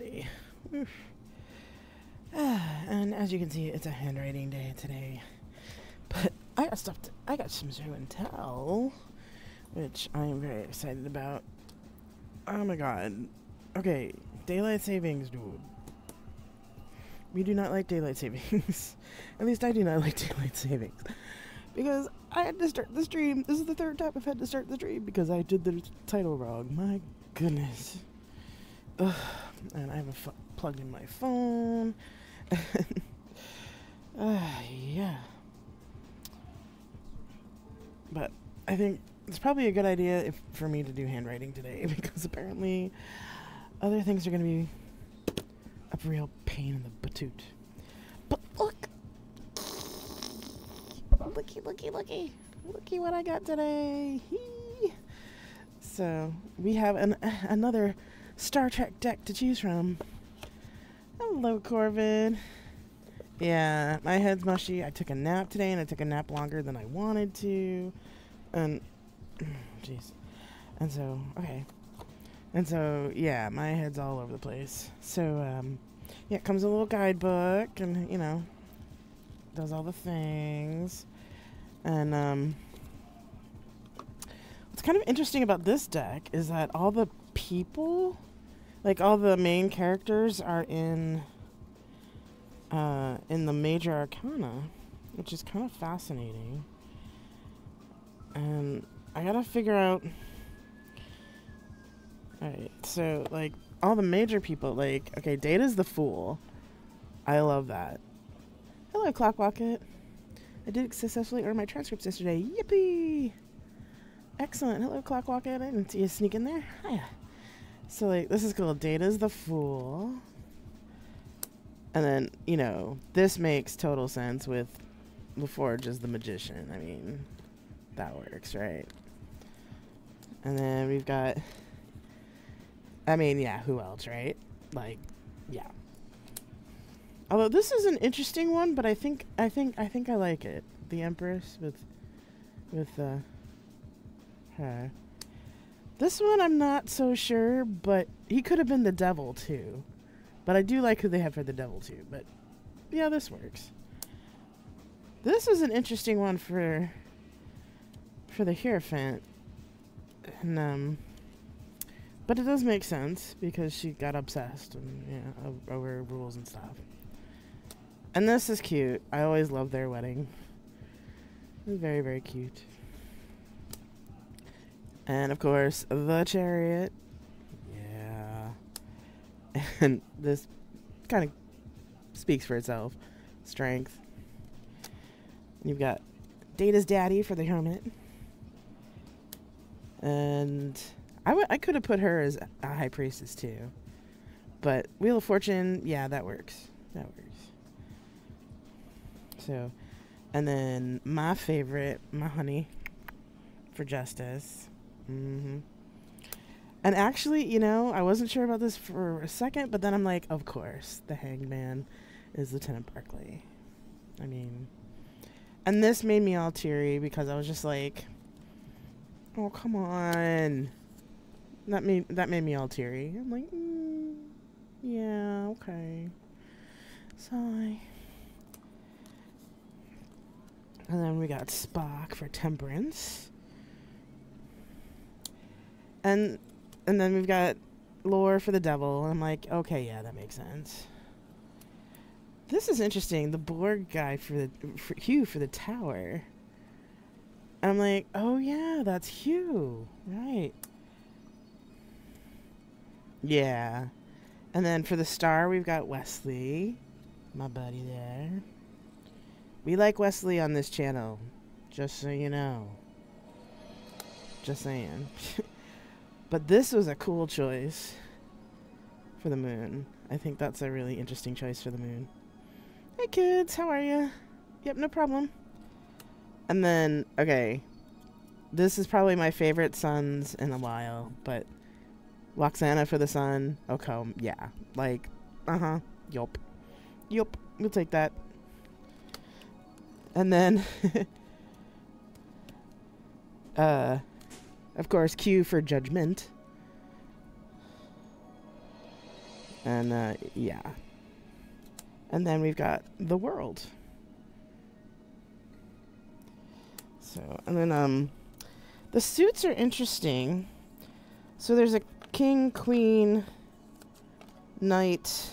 Everybody. and as you can see, it's a handwriting day today. But I got stuff. To, I got some show and tell, which I am very excited about. Oh my god. Okay, daylight savings, dude. We do not like daylight savings. At least I do not like daylight savings. Because I had to start the stream. This is the third time I've had to start the stream because I did the title wrong. My goodness. Ugh. And I have a f- plugged in my phone. uh, yeah. But I think it's probably a good idea if for me to do handwriting today because apparently other things are going to be a real pain in the batoot. But look, looky, looky, looky, looky what I got today. Hee. So we have an another Star Trek deck to choose from. Hello, Corvid. Yeah, my head's mushy. I took a nap today, and I took a nap longer than I wanted to, and jeez, and so okay, and so yeah, my head's all over the place. So um, yeah, it comes a little guidebook, and you know, does all the things, and um, what's kind of interesting about this deck is that all the people, like all the main characters, are in uh, in the major arcana, which is kind of fascinating. And I gotta figure out. Alright, so, like, all the major people, like, okay, Data's the Fool. I love that. Hello, Clockrocket. I did successfully earn my transcripts yesterday. Yippee! Excellent. Hello, Clockrocket. I didn't see you sneak in there. Hiya. So, like, this is called Data's the Fool. And then, you know, this makes total sense with LaForge as the magician. I mean, that works, right? And then we've got I mean, yeah, who else, right? Like, yeah. Although this is an interesting one, but I think I think I think I like it. The Empress with with uh her. This one I'm not so sure, but he could have been the devil too. But I do like who they have for the devil too. But yeah, this works. This is an interesting one for for the Hierophant. And um but it does make sense because she got obsessed and yeah, over rules and stuff. And this is cute. I always love their wedding. It's very, very cute. And of course, the chariot. Yeah. And this kind of speaks for itself. Strength. You've got Data's daddy for the hermit. And I, w- I could have put her as a high priestess too. But Wheel of Fortune, yeah, that works. That works. So, and then my favorite, my honey, for justice. Hmm And actually, you know, I wasn't sure about this for a second, but then I'm like, of course, the hangman is Lieutenant Barclay. I mean, and this made me all teary because I was just like, oh, come on. That made that made me all teary. I'm like, mm, yeah, okay. Sigh. And then we got Spock for temperance. And and then we've got Lore for the devil. I'm like, okay, yeah, that makes sense. This is interesting. The Borg guy for the for Hugh for the tower. I'm like, oh yeah, that's Hugh, right? Yeah. And then for the star, we've got Wesley, my buddy there. We like Wesley on this channel, just so you know. Just saying. but this was a cool choice for the moon. I think that's a really interesting choice for the moon. Hey kids, how are you? Yep, no problem. And then, okay, this is probably my favorite suns in a while, but Lwaxana for the sun. Okay, yeah. Like, uh huh. Yup. Yup. We'll take that. And then, uh, of course, Q for judgment. And uh, yeah. And then we've got the world. So, and then um the suits are interesting. So there's a king, queen, knight,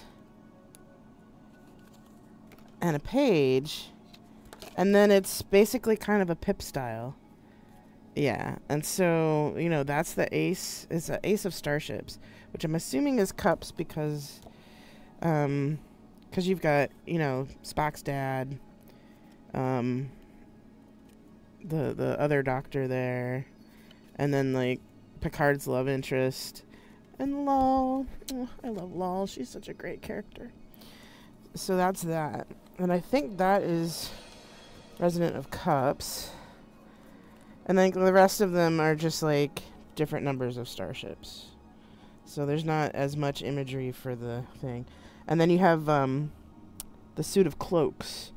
and a page. And then it's basically kind of a pip style. Yeah, and so, you know, that's the ace. It's an ace of starships, which I'm assuming is cups because, um, because you've got, you know, Spock's dad, um, the the other doctor there, and then like Picard's love interest, and Lal. Oh, I love Lal. She's such a great character. So that's that, and I think that is Resident of Cups. And then the rest of them are just like different numbers of starships. So there's not as much imagery for the thing. And then you have um, the suit of cloaks.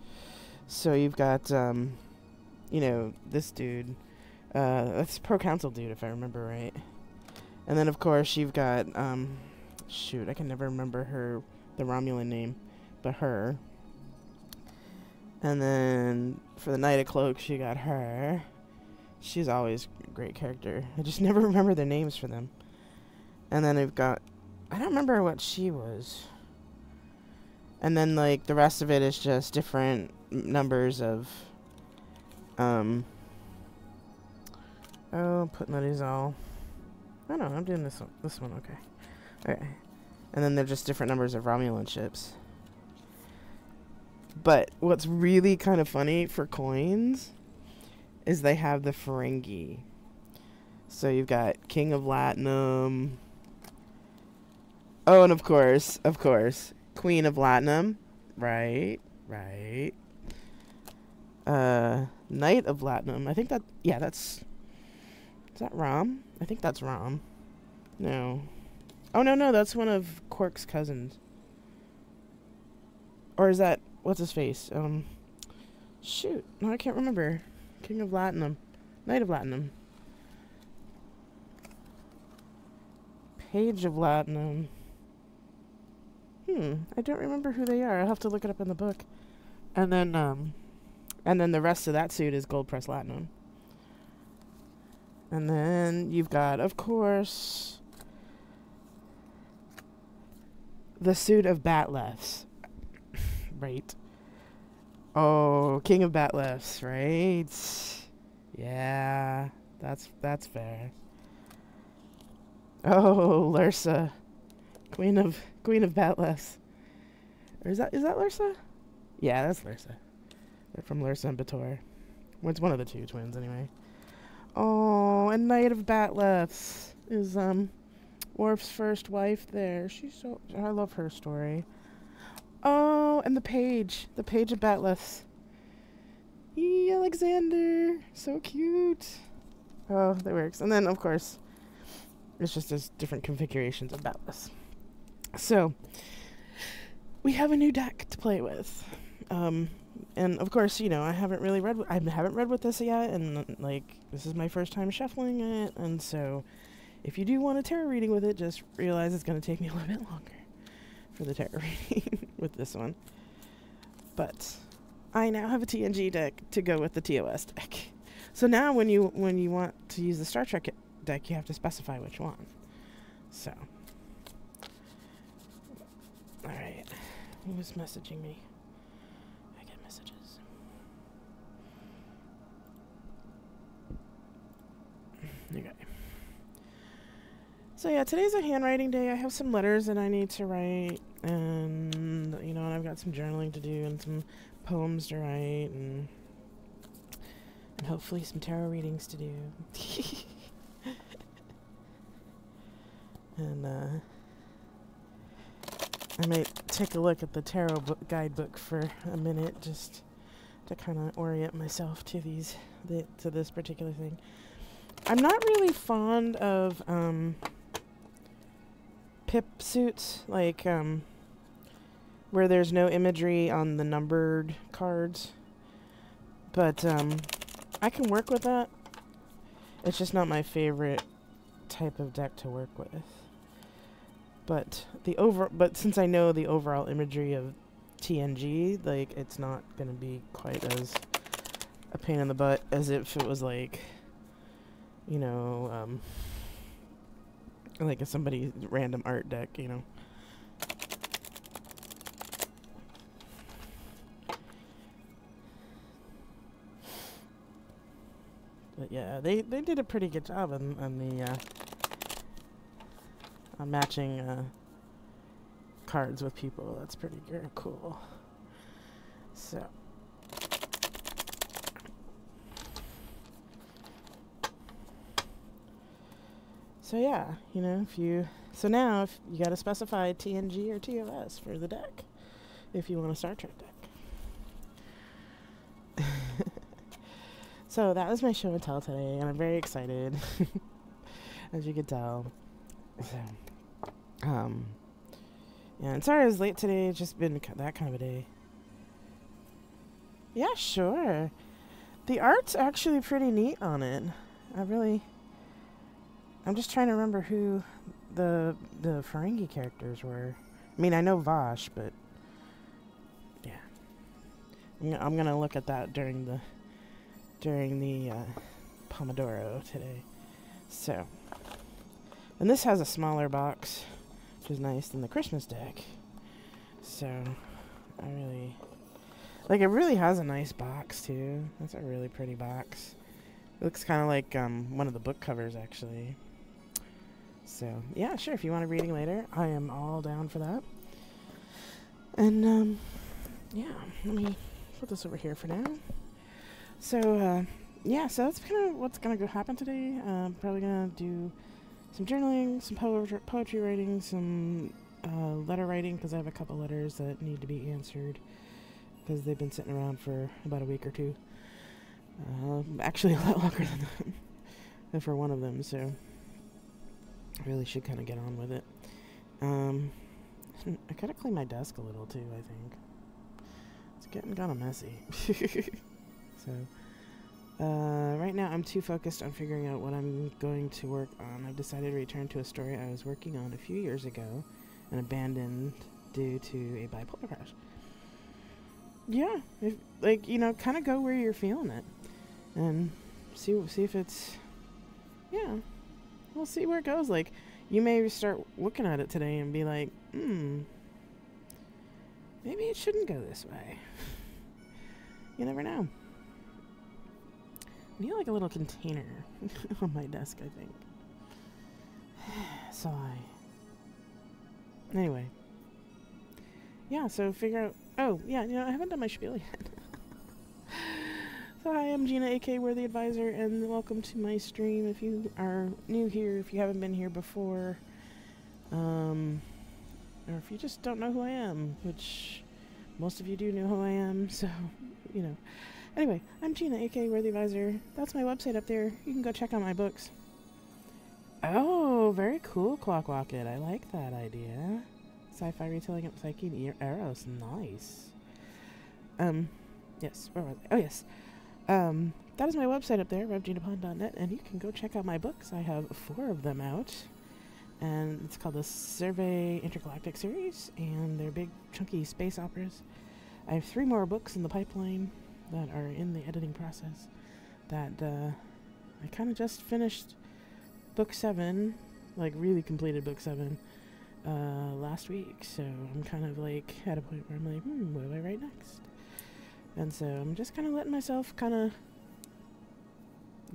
So you've got um, you know, this dude. Uh, that's Proconsul dude, if I remember right. And then, of course, you've got, um, shoot, I can never remember her, the Romulan name, but her. And then for the Knight of Cloaks, you got her. She's always a great character. I just never remember their names for them. And then we've got, I don't remember what she was. And then, like, the rest of it is just different numbers of um. Oh, putting that is all. I don't know, I'm doing this one. This one, okay. Okay. And then they're just different numbers of Romulan ships. But what's really kind of funny for coins is they have the Ferengi. So you've got King of Latinum. Oh, and of course, of course, Queen of Latinum. Right, right. Uh, Knight of Latinum. I think that, yeah, that's, is that Rom? I think that's Rom. No. Oh, no, no, that's one of Quark's cousins. Or is that, what's his face? Um, shoot, no, I can't remember. King of Latinum. Knight of Latinum. Page of Latinum. Hmm, I don't remember who they are. I'll have to look it up in the book. And then, um, and then the rest of that suit is gold press latinum. And then you've got, of course, the suit of Bat'leths. right. Oh, King of Bat'leths, right? Yeah, that's that's fair. Oh, Lursa, Queen of Queen of Bat'leths. Or is that is that Lursa? Yeah, that's Lursa. They're from Lursa and B'Etor. Well, it's one of the two twins, anyway. Oh, and Knight of Bat'leths is, um, Worf's first wife there. She's so... I love her story. Oh, and the page. The page of Bat'leths. Eee, Alexander. So cute. Oh, that works. And then, of course, it's just as different configurations of Bat'leths. So, we have a new deck to play with. Um, and of course, you know, I haven't really read. I haven't read with this yet, and like this is my first time shuffling it, and so if you do want a tarot reading with it, just realize it's going to take me a little bit longer for the tarot reading with this one. But I now have a TNG deck to go with the TOS deck. So now, when you when you want to use the Star Trek deck, you have to specify which one. So, all right, who was messaging me? I get messages. Okay. So yeah, today's a handwriting day. I have some letters that I need to write, and you know, and I've got some journaling to do and some poems to write, and and hopefully some tarot readings to do. and uh, I might take a look at the tarot book guidebook for a minute, just to kind of orient myself to these, the, to this particular thing. I'm not really fond of um, pip suits, like um, where there's no imagery on the numbered cards. But um, I can work with that. It's just not my favorite type of deck to work with. But the over, but since I know the overall imagery of TNG, like it's not gonna be quite as a pain in the butt as if it was like, you know, um, like a somebody random art deck, you know. But yeah, they, they did a pretty good job on, on the uh, on matching uh, cards with people. That's pretty cool. So. So yeah, you know, if you so now if you got to specify TNG or TOS for the deck, if you want a Star Trek deck. so that was my show and tell today, and I'm very excited, as you could tell. Um, yeah, and sorry I was late today. It's just been that kind of a day. Yeah, sure. The art's actually pretty neat on it. I really I'm just trying to remember who the the Ferengi characters were. I mean, I know Vash, but yeah, I'm, I'm gonna look at that during the during the uh, Pomodoro today. So, and this has a smaller box, which is nice than the Christmas deck. So, I really like. It really has a nice box too. That's a really pretty box. It looks kind of like um, one of the book covers, actually. So, yeah, sure. If you want a reading later, I am all down for that. And, um, yeah, let me put this over here for now. So, uh, yeah, so that's kind of what's going to go happen today. Uh, probably going to do some journaling, some po- poetry writing, some uh, letter writing, because I have a couple letters that need to be answered because they've been sitting around for about a week or two. Uh, actually, a lot longer than that, than for one of them, so I really should kind of get on with it. Um, I gotta clean my desk a little too, I think. It's getting kind of messy. so, uh, right now I'm too focused on figuring out what I'm going to work on. I've decided to return to a story I was working on a few years ago and abandoned due to a bipolar crash. Yeah, if, like, you know, kind of go where you're feeling it and see see if it's yeah we'll see where it goes. Like, you may start looking at it today and be like, hmm, maybe it shouldn't go this way. you never know. I need like a little container on my desk, I think. Sigh. Anyway. Yeah, so figure out. Oh, yeah, you know, I haven't done my spiel yet. So hi, I'm Gina, aka Worthy Advisor, and welcome to my stream. If you are new here, if you haven't been here before, um, or if you just don't know who I am, which most of you do know who I am, so, you know. Anyway, I'm Gina, aka Worthy Advisor. That's my website up there. You can go check out my books. Oh, very cool, Clockrocket. I like that idea. Sci-fi retelling of Psyche and Eros. Nice. Um, yes, where was I? Oh, yes. Um, that is my website up there, revginapond.net, and you can go check out my books. I have four of them out, and it's called the Survey Intergalactic series, and they're big, chunky space operas. I have three more books in the pipeline that are in the editing process. That uh, I kind of just finished book seven, like really completed book seven, uh, last week. So I'm kind of like at a point where I'm like, hmm, what do I write next? And so I'm just kind of letting myself kind of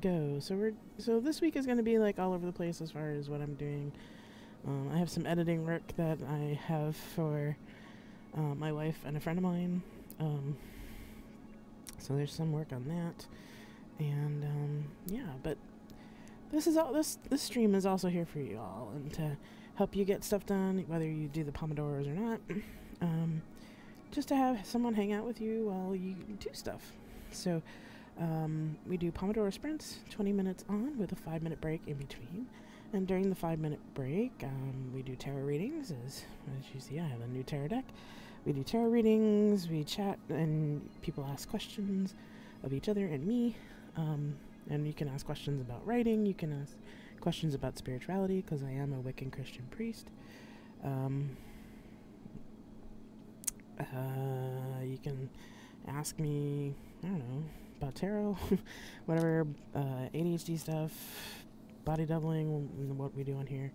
go. So we're so this week is going to be like all over the place as far as what I'm doing. Um, I have some editing work that I have for uh, my wife and a friend of mine. Um, so there's some work on that, and um, yeah. But this is all this this stream is also here for you all and to help you get stuff done, whether you do the pomodoros or not. Just to have someone hang out with you while you do stuff. So um, we do Pomodoro sprints, 20 minutes on with a five minute break in between. And during the five minute break, um, we do tarot readings. As, as you see, I have a new tarot deck. We do tarot readings, we chat, and people ask questions of each other and me. Um, and you can ask questions about writing, you can ask questions about spirituality, because I am a Wiccan Christian priest. Um, uh, you can ask me, I don't know, about tarot, whatever, uh, ADHD stuff, body doubling, what we do on here.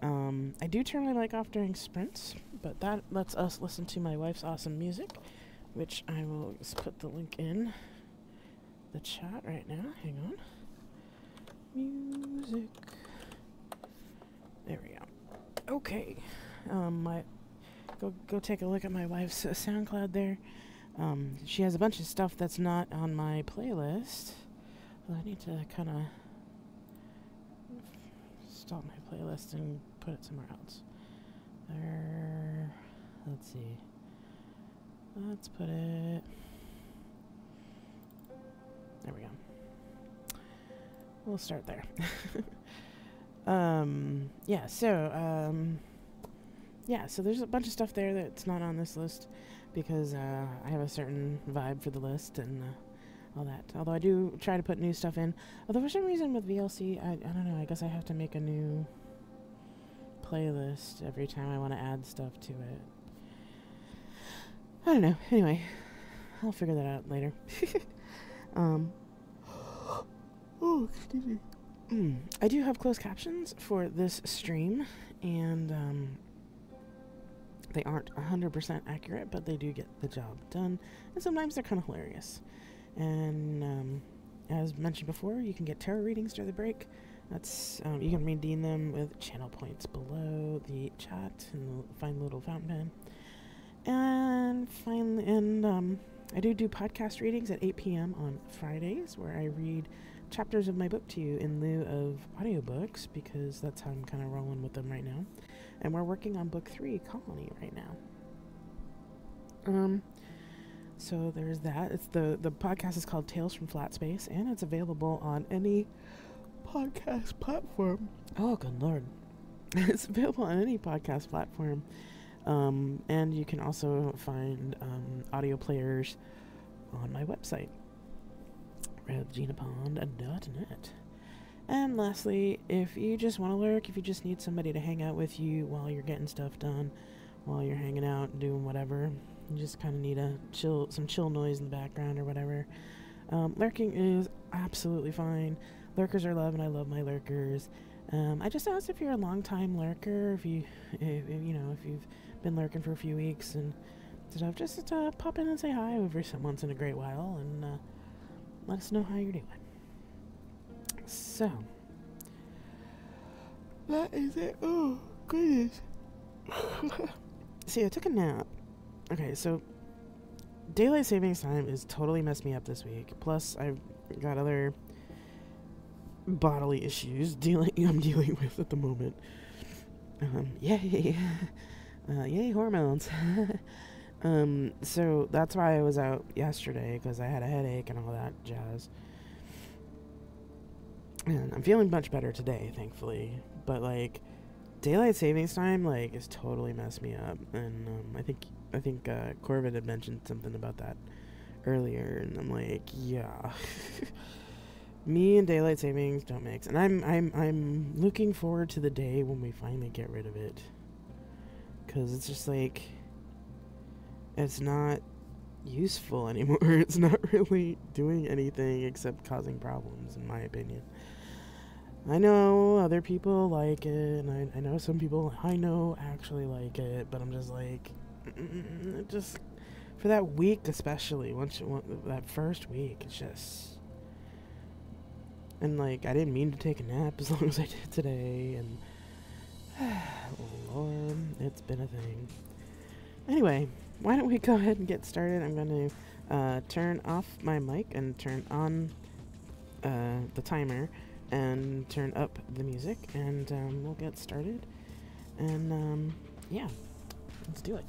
Um, I do turn my mic off during sprints, but that lets us listen to my wife's awesome music, which I will put the link in the chat right now. Hang on. Music. There we go. Okay. Um, my go go take a look at my wife's uh, SoundCloud there. Um, she has a bunch of stuff that's not on my playlist. Well, I need to kind of stop my playlist and put it somewhere else. There. Let's see. Let's put it. There we go. We'll start there. um, yeah, so, um, yeah, so there's a bunch of stuff there that's not on this list because uh, I have a certain vibe for the list and uh, all that. Although I do try to put new stuff in. Although for some reason with VLC, I, I don't know, I guess I have to make a new playlist every time I want to add stuff to it. I don't know. Anyway, I'll figure that out later. um, oh, excuse me. Mm, I do have closed captions for this stream, and um, they aren't 100% accurate, but they do get the job done, and sometimes they're kind of hilarious. And um, as mentioned before, you can get tarot readings during the break. That's um, you can redeem them with channel points below the chat and find the little fountain pen. And finally, and um, I do do podcast readings at 8 p.m. on Fridays, where I read chapters of my book to you in lieu of audiobooks because that's how I'm kind of rolling with them right now. And we're working on book three, Colony, right now. Um, so there's that. It's the the podcast is called Tales from Flat Space, and it's available on any podcast platform. Oh, good lord! it's available on any podcast platform, um, and you can also find um, audio players on my website, reginapond.net. And lastly, if you just want to lurk, if you just need somebody to hang out with you while you're getting stuff done, while you're hanging out and doing whatever, you just kind of need a chill, some chill noise in the background or whatever. Um, lurking is absolutely fine. Lurkers are love, and I love my lurkers. Um, I just asked if you're a long time lurker, if you, if, if, you know, if you've been lurking for a few weeks and stuff, just uh, pop in and say hi over once in a great while, and uh, let us know how you're doing. So, that is it. Oh, goodness. See, I took a nap. Okay, so daylight savings time is totally messed me up this week. Plus, I've got other bodily issues dealing I'm dealing with at the moment. Um, yay, uh, yay hormones. um, so that's why I was out yesterday because I had a headache and all that jazz. And I'm feeling much better today, thankfully. But like, daylight savings time like has totally messed me up, and um, I think I think uh, Corvid had mentioned something about that earlier, and I'm like, yeah. me and daylight savings don't mix, and I'm I'm I'm looking forward to the day when we finally get rid of it, because it's just like it's not useful anymore. it's not really doing anything except causing problems, in my opinion. I know other people like it, and I, I know some people I know actually like it, but I'm just like, mm, just for that week especially, once you, that first week, it's just. And like, I didn't mean to take a nap as long as I did today, and Lord, it's been a thing. Anyway, why don't we go ahead and get started? I'm going to uh, turn off my mic and turn on uh, the timer and turn up the music, and um, we'll get started. And um, yeah, let's do it.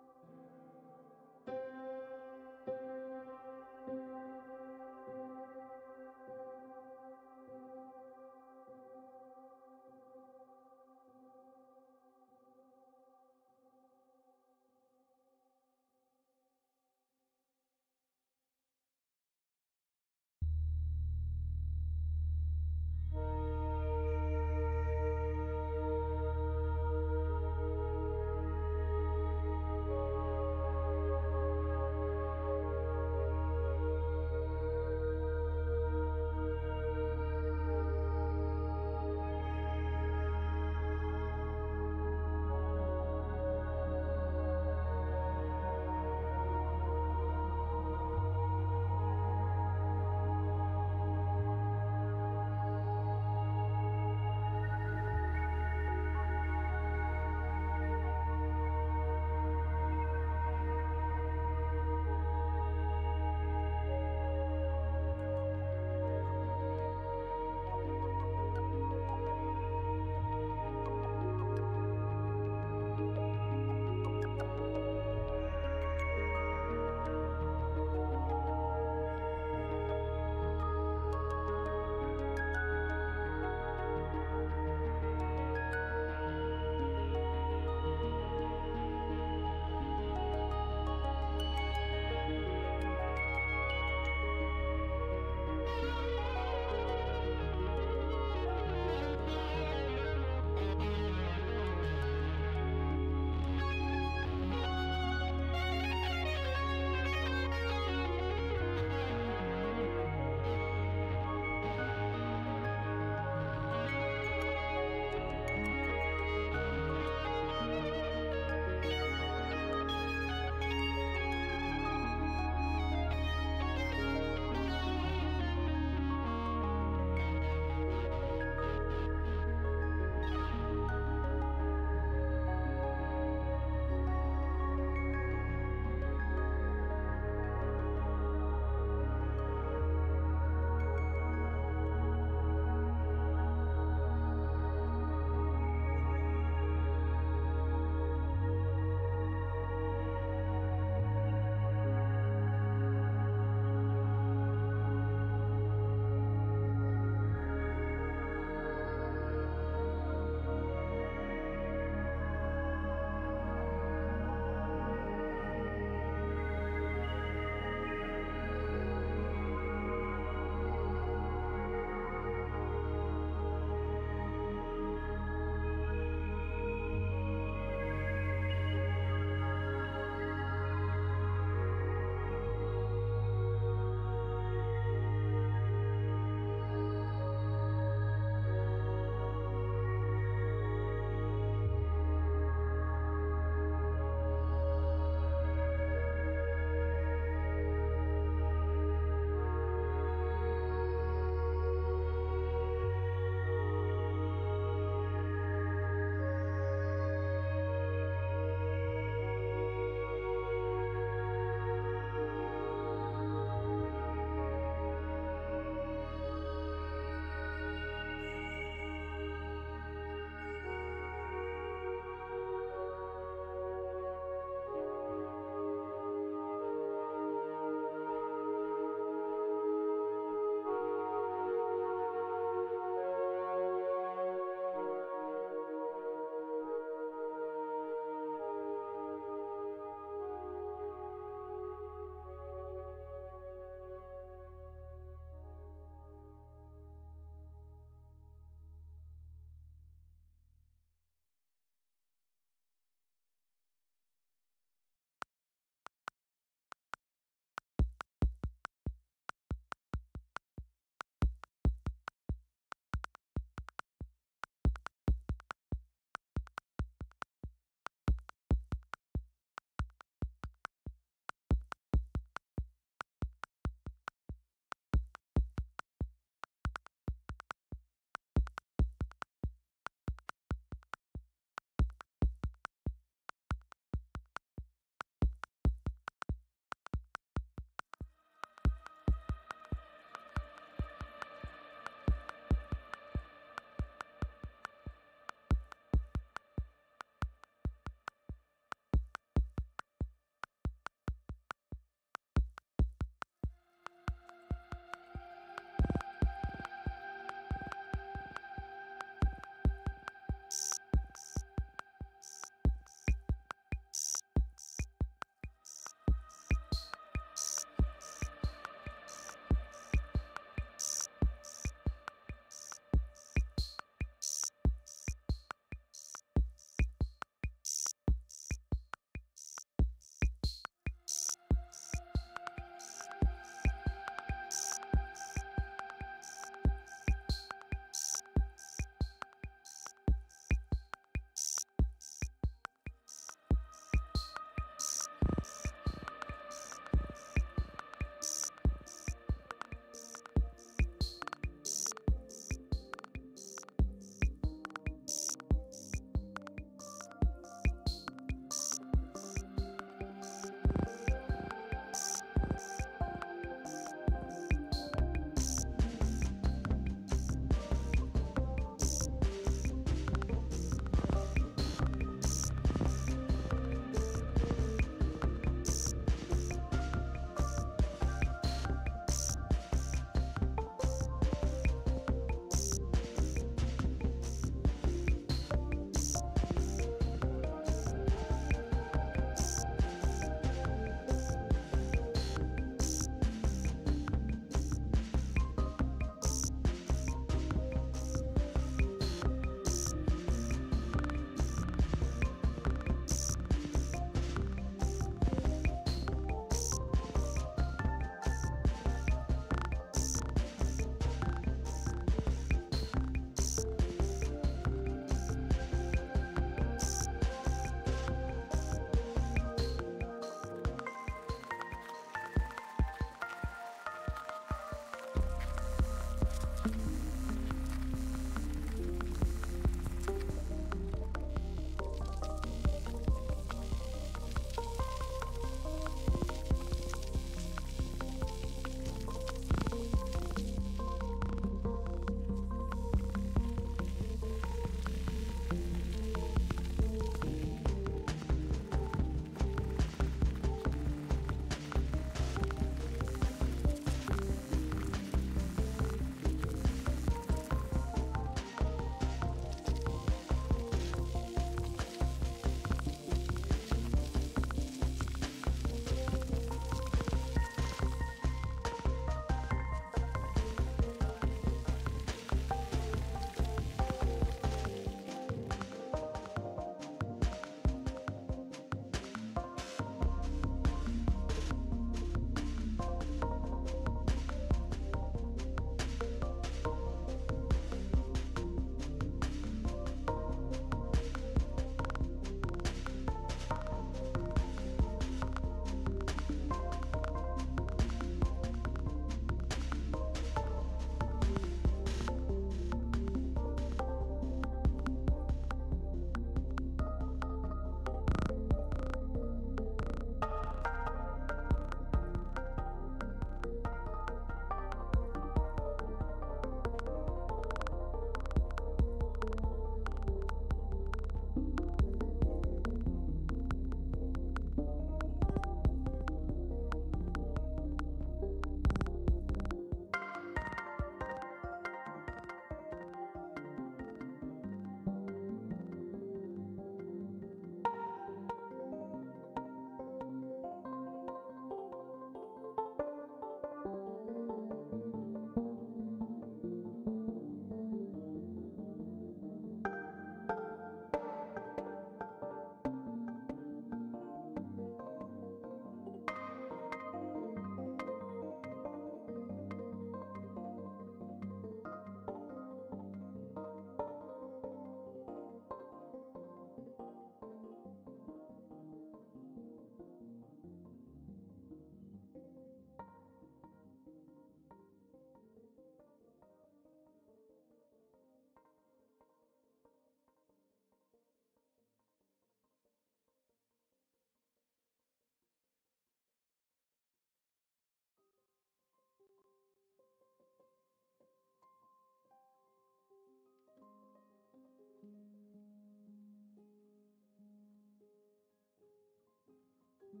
thank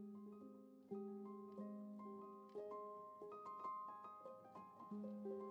you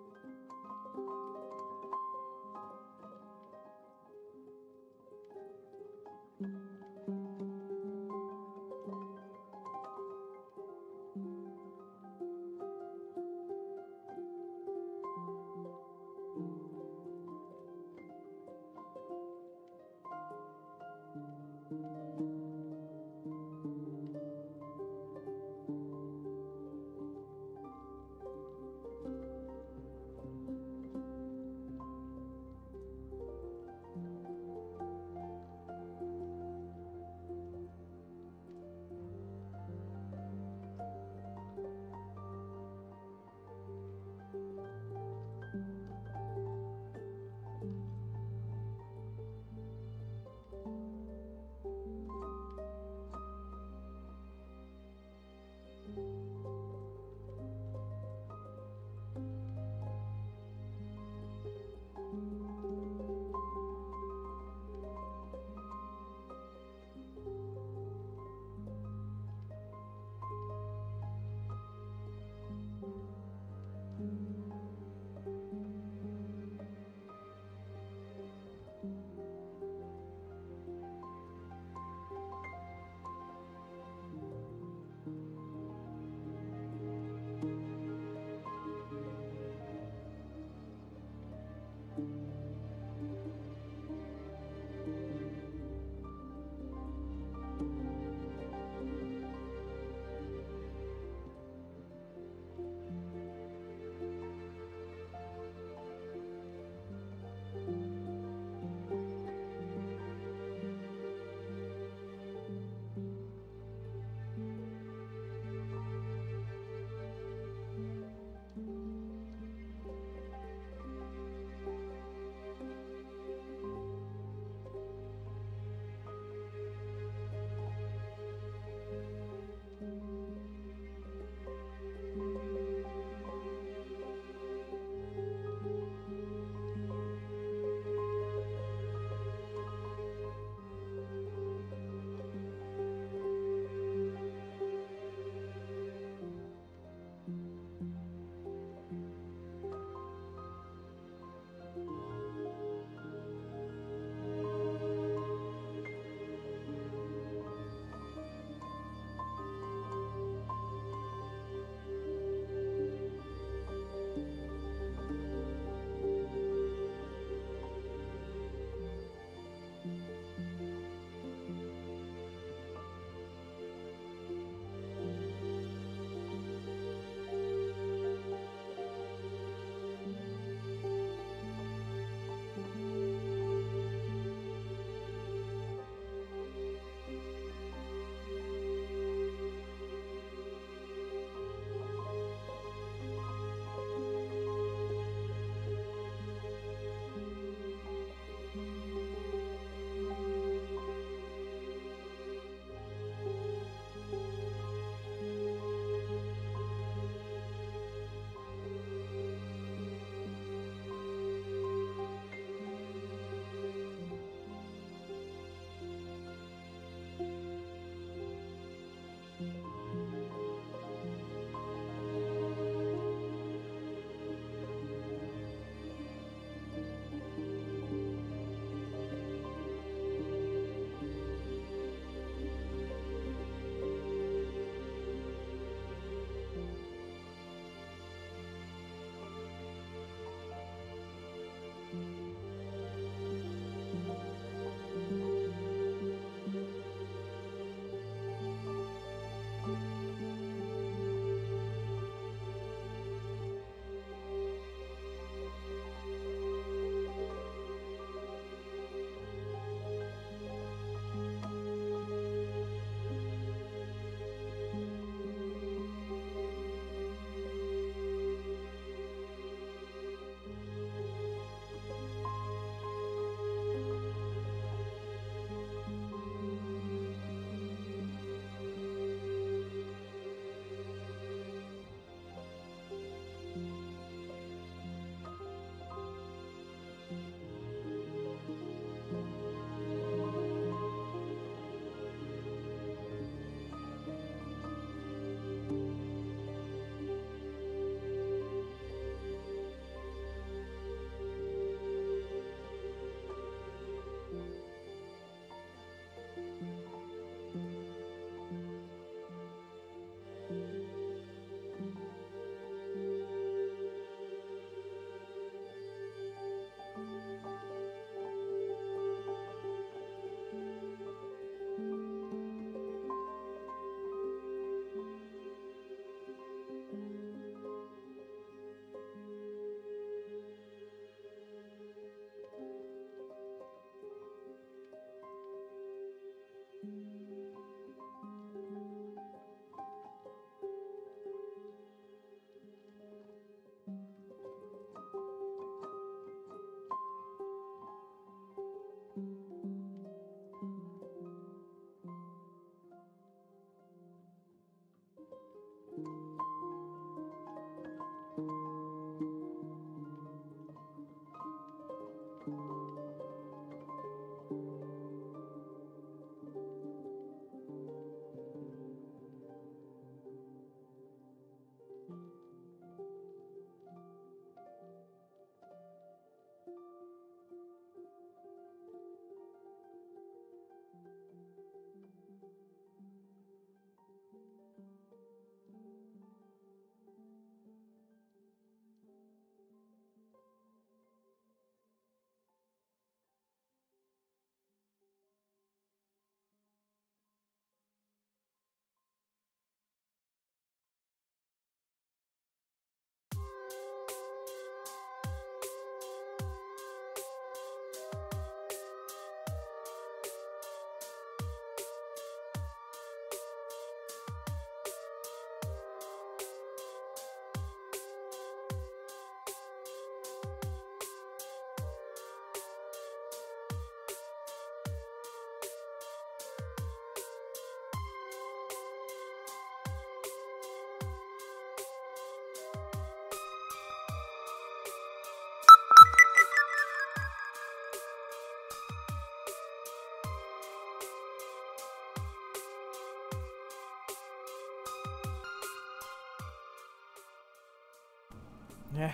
Yeah.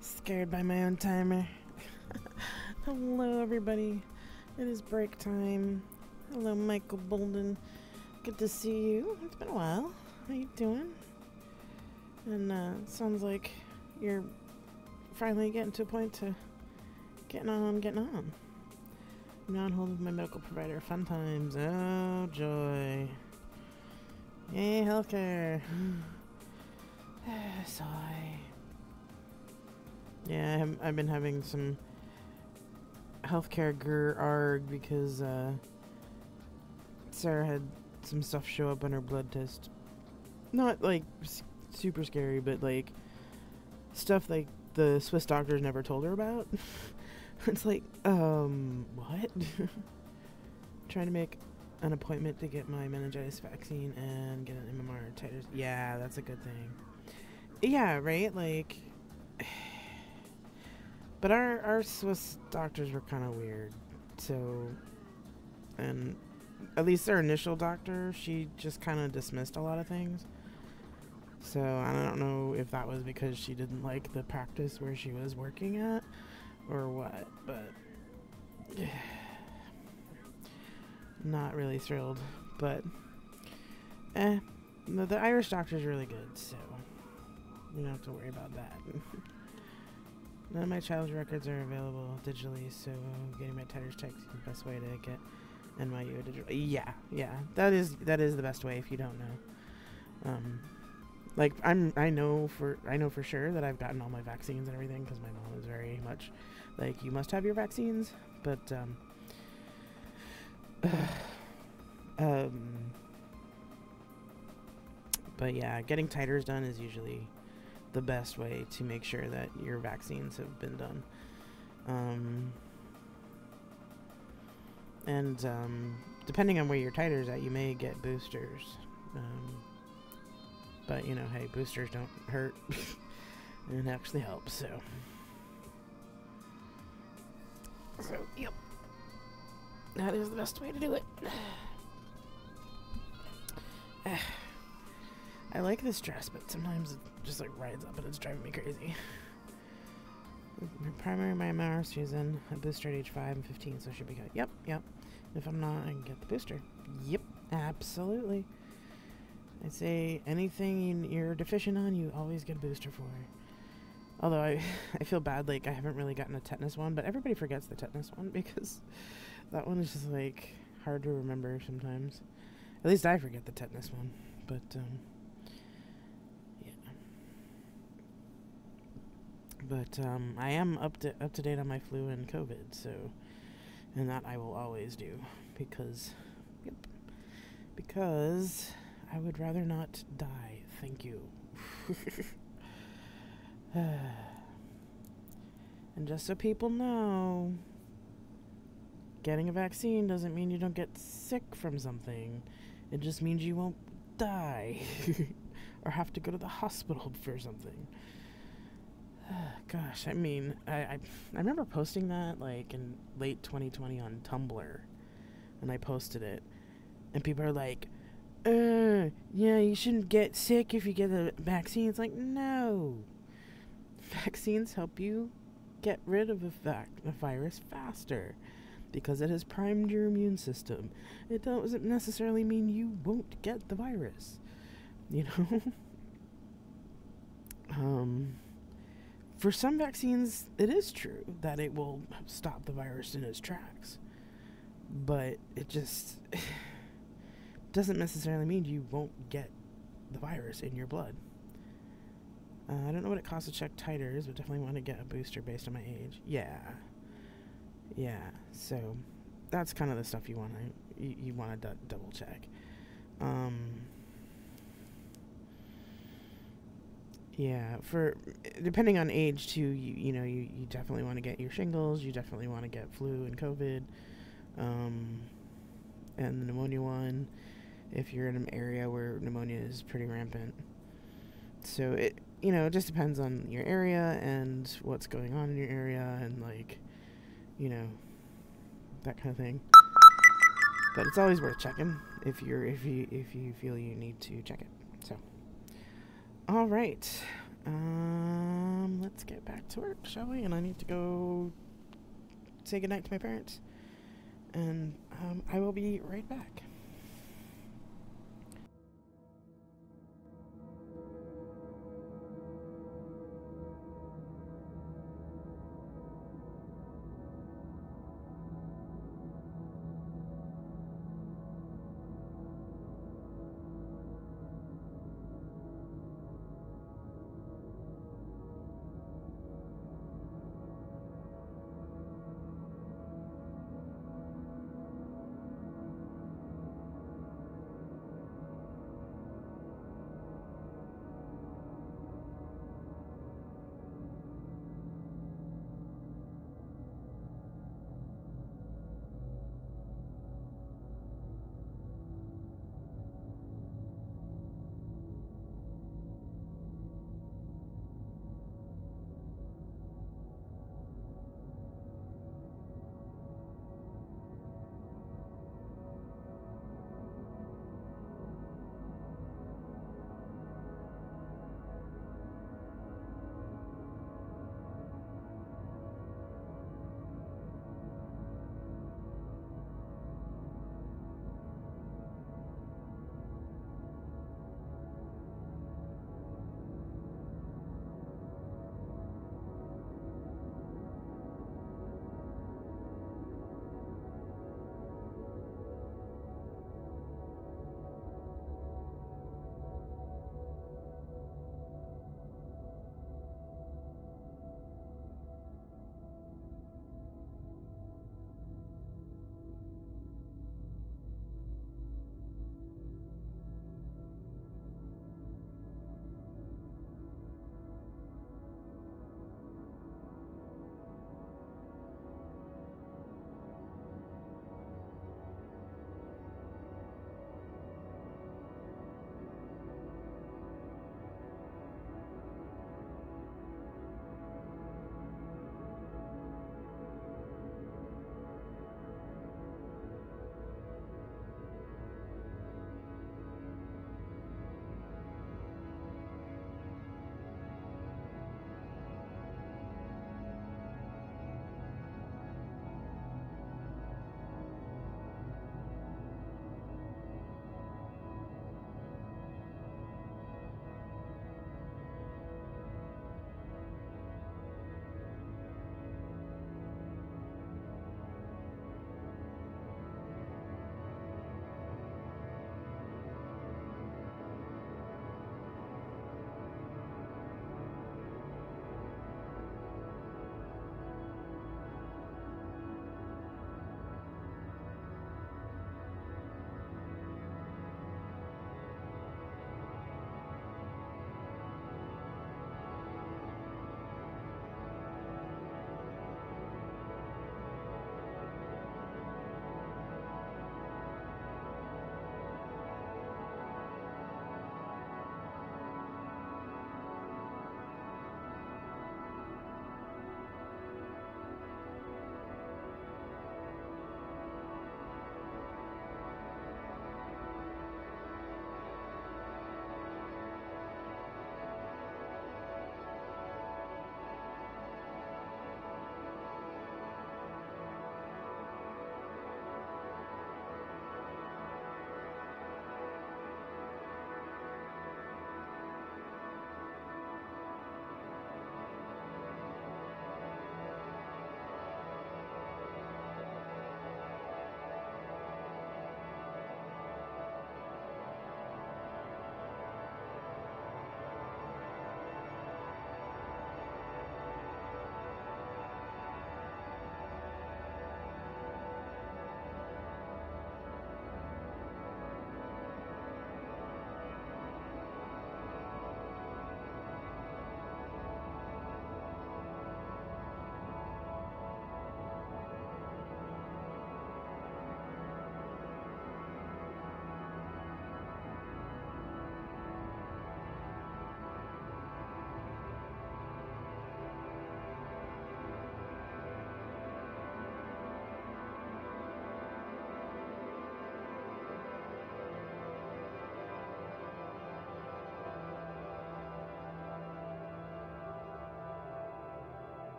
Scared by my own timer. Hello, everybody. It is break time. Hello, Michael Bolden. Good to see you. It's been a while. How you doing? And uh, sounds like you're finally getting to a point to getting on, getting on. I'm now on hold with my medical provider. Fun times. Oh, joy. Yay, healthcare. Sigh. Yeah, I have, been having some healthcare grr arg because uh, Sarah had some stuff show up on her blood test. Not like super scary, but like stuff like the Swiss doctors never told her about. it's like, um, what? Trying to make an appointment to get my meningitis vaccine and get an MMR titers. Yeah, that's a good thing. Yeah, right? Like, but our our Swiss doctors were kind of weird. So, and at least their initial doctor, she just kind of dismissed a lot of things. So I don't know if that was because she didn't like the practice where she was working at, or what. But yeah, not really thrilled. But eh, the, the Irish doctor's really good, so you don't have to worry about that. None of my child's records are available digitally, so getting my titers checked is the best way to get NYU digital. Yeah, yeah, that is that is the best way if you don't know. Um, like I'm, I know for I know for sure that I've gotten all my vaccines and everything because my mom is very much like you must have your vaccines, but um, um, but yeah, getting titers done is usually the best way to make sure that your vaccines have been done. Um, and um, depending on where your titers at, you may get boosters. Um, but you know, hey, boosters don't hurt and actually help. So, so yep, that is the best way to do it. I like this dress, but sometimes it just like rides up and it's driving me crazy. Primary my MMR season, a booster at age 5 and 15, so should be good. Yep, yep. If I'm not, I can get the booster. Yep, absolutely. I say anything you're deficient on, you always get a booster for. Although I, I feel bad, like I haven't really gotten a tetanus one, but everybody forgets the tetanus one because that one is just like hard to remember sometimes. At least I forget the tetanus one, but um, yeah. But um, I am up to up to date on my flu and COVID, so and that I will always do because, yep, because I would rather not die. Thank you. and just so people know, getting a vaccine doesn't mean you don't get sick from something. It just means you won't die or have to go to the hospital for something. Gosh, I mean, I, I, I remember posting that like in late 2020 on Tumblr, and I posted it, and people are like, uh, yeah, you shouldn't get sick if you get a vaccine. It's like, no. Vaccines help you get rid of a, vac- a virus faster because it has primed your immune system. It doesn't necessarily mean you won't get the virus. You know? um, for some vaccines, it is true that it will stop the virus in its tracks. But it just doesn't necessarily mean you won't get the virus in your blood. Uh, I don't know what it costs to check titers, but definitely want to get a booster based on my age. Yeah, yeah. So that's kind of the stuff you want to you, you want to d- double check. Um, yeah, for depending on age too, you you know you, you definitely want to get your shingles. You definitely want to get flu and COVID, um, and the pneumonia one if you're in an area where pneumonia is pretty rampant. So it you know, it just depends on your area and what's going on in your area and like you know that kind of thing. But it's always worth checking if you're if you if you feel you need to check it. All right. Um, let's get back to work, shall we? And I need to go say goodnight to my parents. And um, I will be right back.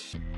you.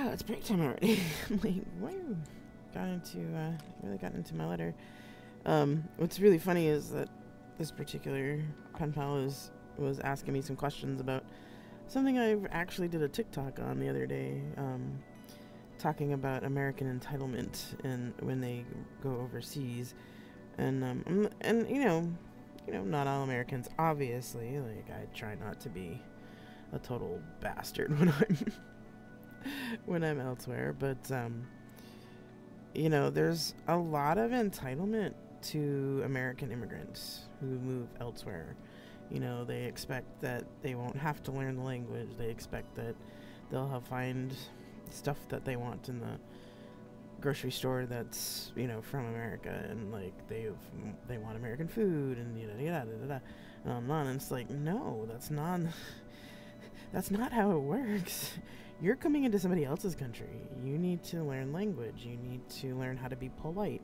Wow, it's break time already. I'm like, wow. Got into, uh, really got into my letter. Um, what's really funny is that this particular pen pal is, was asking me some questions about something I actually did a TikTok on the other day, um, talking about American entitlement and when they go overseas, and um, and you know, you know, not all Americans, obviously. Like I try not to be a total bastard when I'm when I'm elsewhere, but um, you know, there's a lot of entitlement to American immigrants who move elsewhere. You know, they expect that they won't have to learn the language. They expect that they'll have find stuff that they want in the grocery store that's you know from America, and like they they want American food and yada yada yada yada. And it's like no, that's not that's not how it works. You're coming into somebody else's country. You need to learn language. You need to learn how to be polite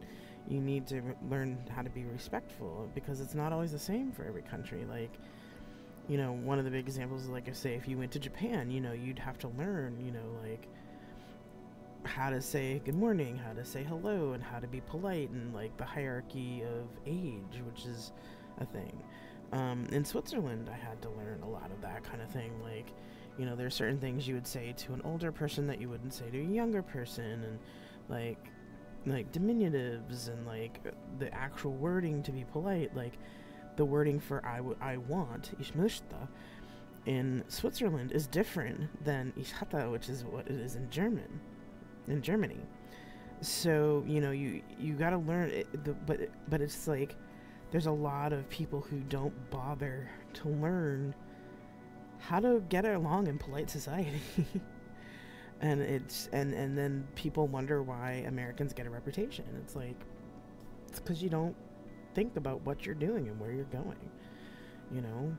you need to learn how to be respectful because it's not always the same for every country. Like, you know, one of the big examples is like I say, if you went to Japan, you know, you'd have to learn, you know, like how to say good morning, how to say hello, and how to be polite, and like the hierarchy of age, which is a thing. Um, in Switzerland, I had to learn a lot of that kind of thing. Like, you know, there's certain things you would say to an older person that you wouldn't say to a younger person, and like like diminutives and like the actual wording to be polite, like the wording for I, w- I want, ich möchte, in Switzerland is different than ich hatte, which is what it is in German, in Germany. So you know you you got to learn it, the, but but it's like there's a lot of people who don't bother to learn how to get along in polite society. and it's and and then people wonder why Americans get a reputation. It's like it's because you don't think about what you're doing and where you're going. You know,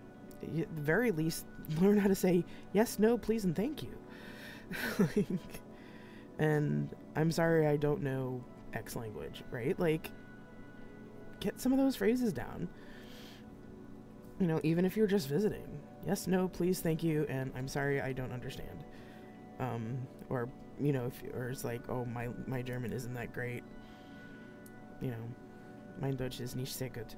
you, at the very least, learn how to say yes, no, please, and thank you. like, and I'm sorry, I don't know X language, right? Like, get some of those phrases down. You know, even if you're just visiting, yes, no, please, thank you, and I'm sorry, I don't understand um, or you know, if or it's like, oh my my German isn't that great, you know, mein Deutsch ist nicht sehr gut.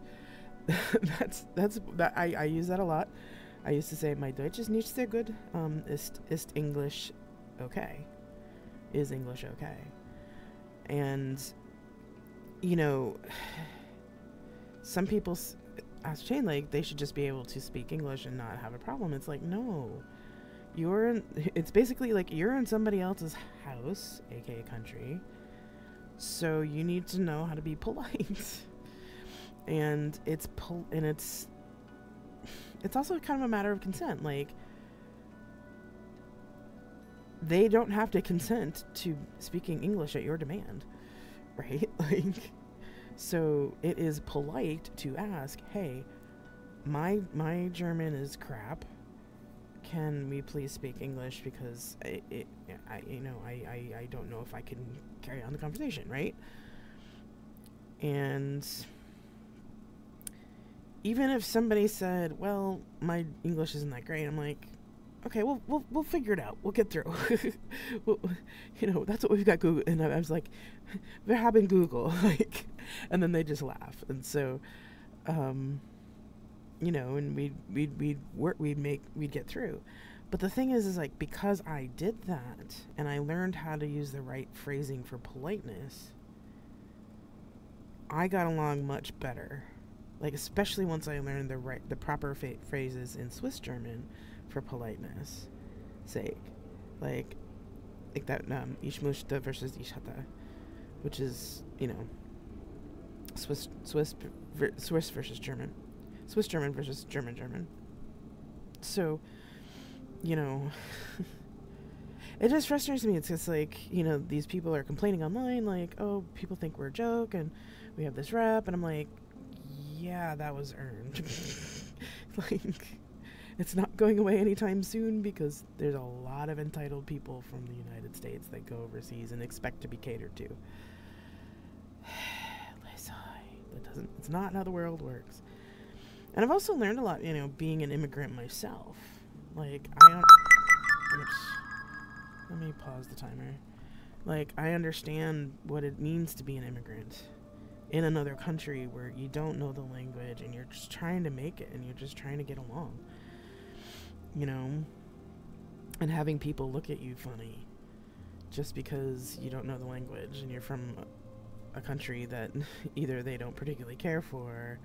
that's that's that I, I use that a lot. I used to say my Deutsch ist nicht sehr gut. Um, ist ist English okay? Is English okay? And you know, some people ask Chain like they should just be able to speak English and not have a problem. It's like no. You're in it's basically like you're in somebody else's house aka country. So you need to know how to be polite. And it's pol- and it's it's also kind of a matter of consent. Like they don't have to consent to speaking english at your demand right? Like so it is polite to ask hey my my german is crap can we please speak English because I, it, I you know, I, I, I don't know if I can carry on the conversation, right? And even if somebody said, "Well, my English isn't that great," I'm like, "Okay, we'll we'll we'll figure it out. We'll get through." well, you know, that's what we've got Google. And I, I was like, "We're having Google," like, and then they just laugh. And so, um, you know, and we'd we'd we'd work, we'd make, we'd get through. But the thing is, is like because I did that and I learned how to use the right phrasing for politeness, I got along much better. Like especially once I learned the right, the proper phrases in Swiss German for politeness sake, like like that um, ich möchte versus ich hatte, which is you know Swiss Swiss Swiss versus German. Swiss German versus German German. So, you know, it just frustrates me. It's just like, you know, these people are complaining online, like, oh, people think we're a joke and we have this rep. And I'm like, yeah, that was earned. like, it's not going away anytime soon because there's a lot of entitled people from the United States that go overseas and expect to be catered to. That doesn't, it's not how the world works. And I've also learned a lot, you know, being an immigrant myself. Like I. Oops. let me pause the timer. Like, I understand what it means to be an immigrant in another country where you don't know the language and you're just trying to make it and you're just trying to get along. You know? And having people look at you funny just because you don't know the language and you're from a country that either they don't particularly care for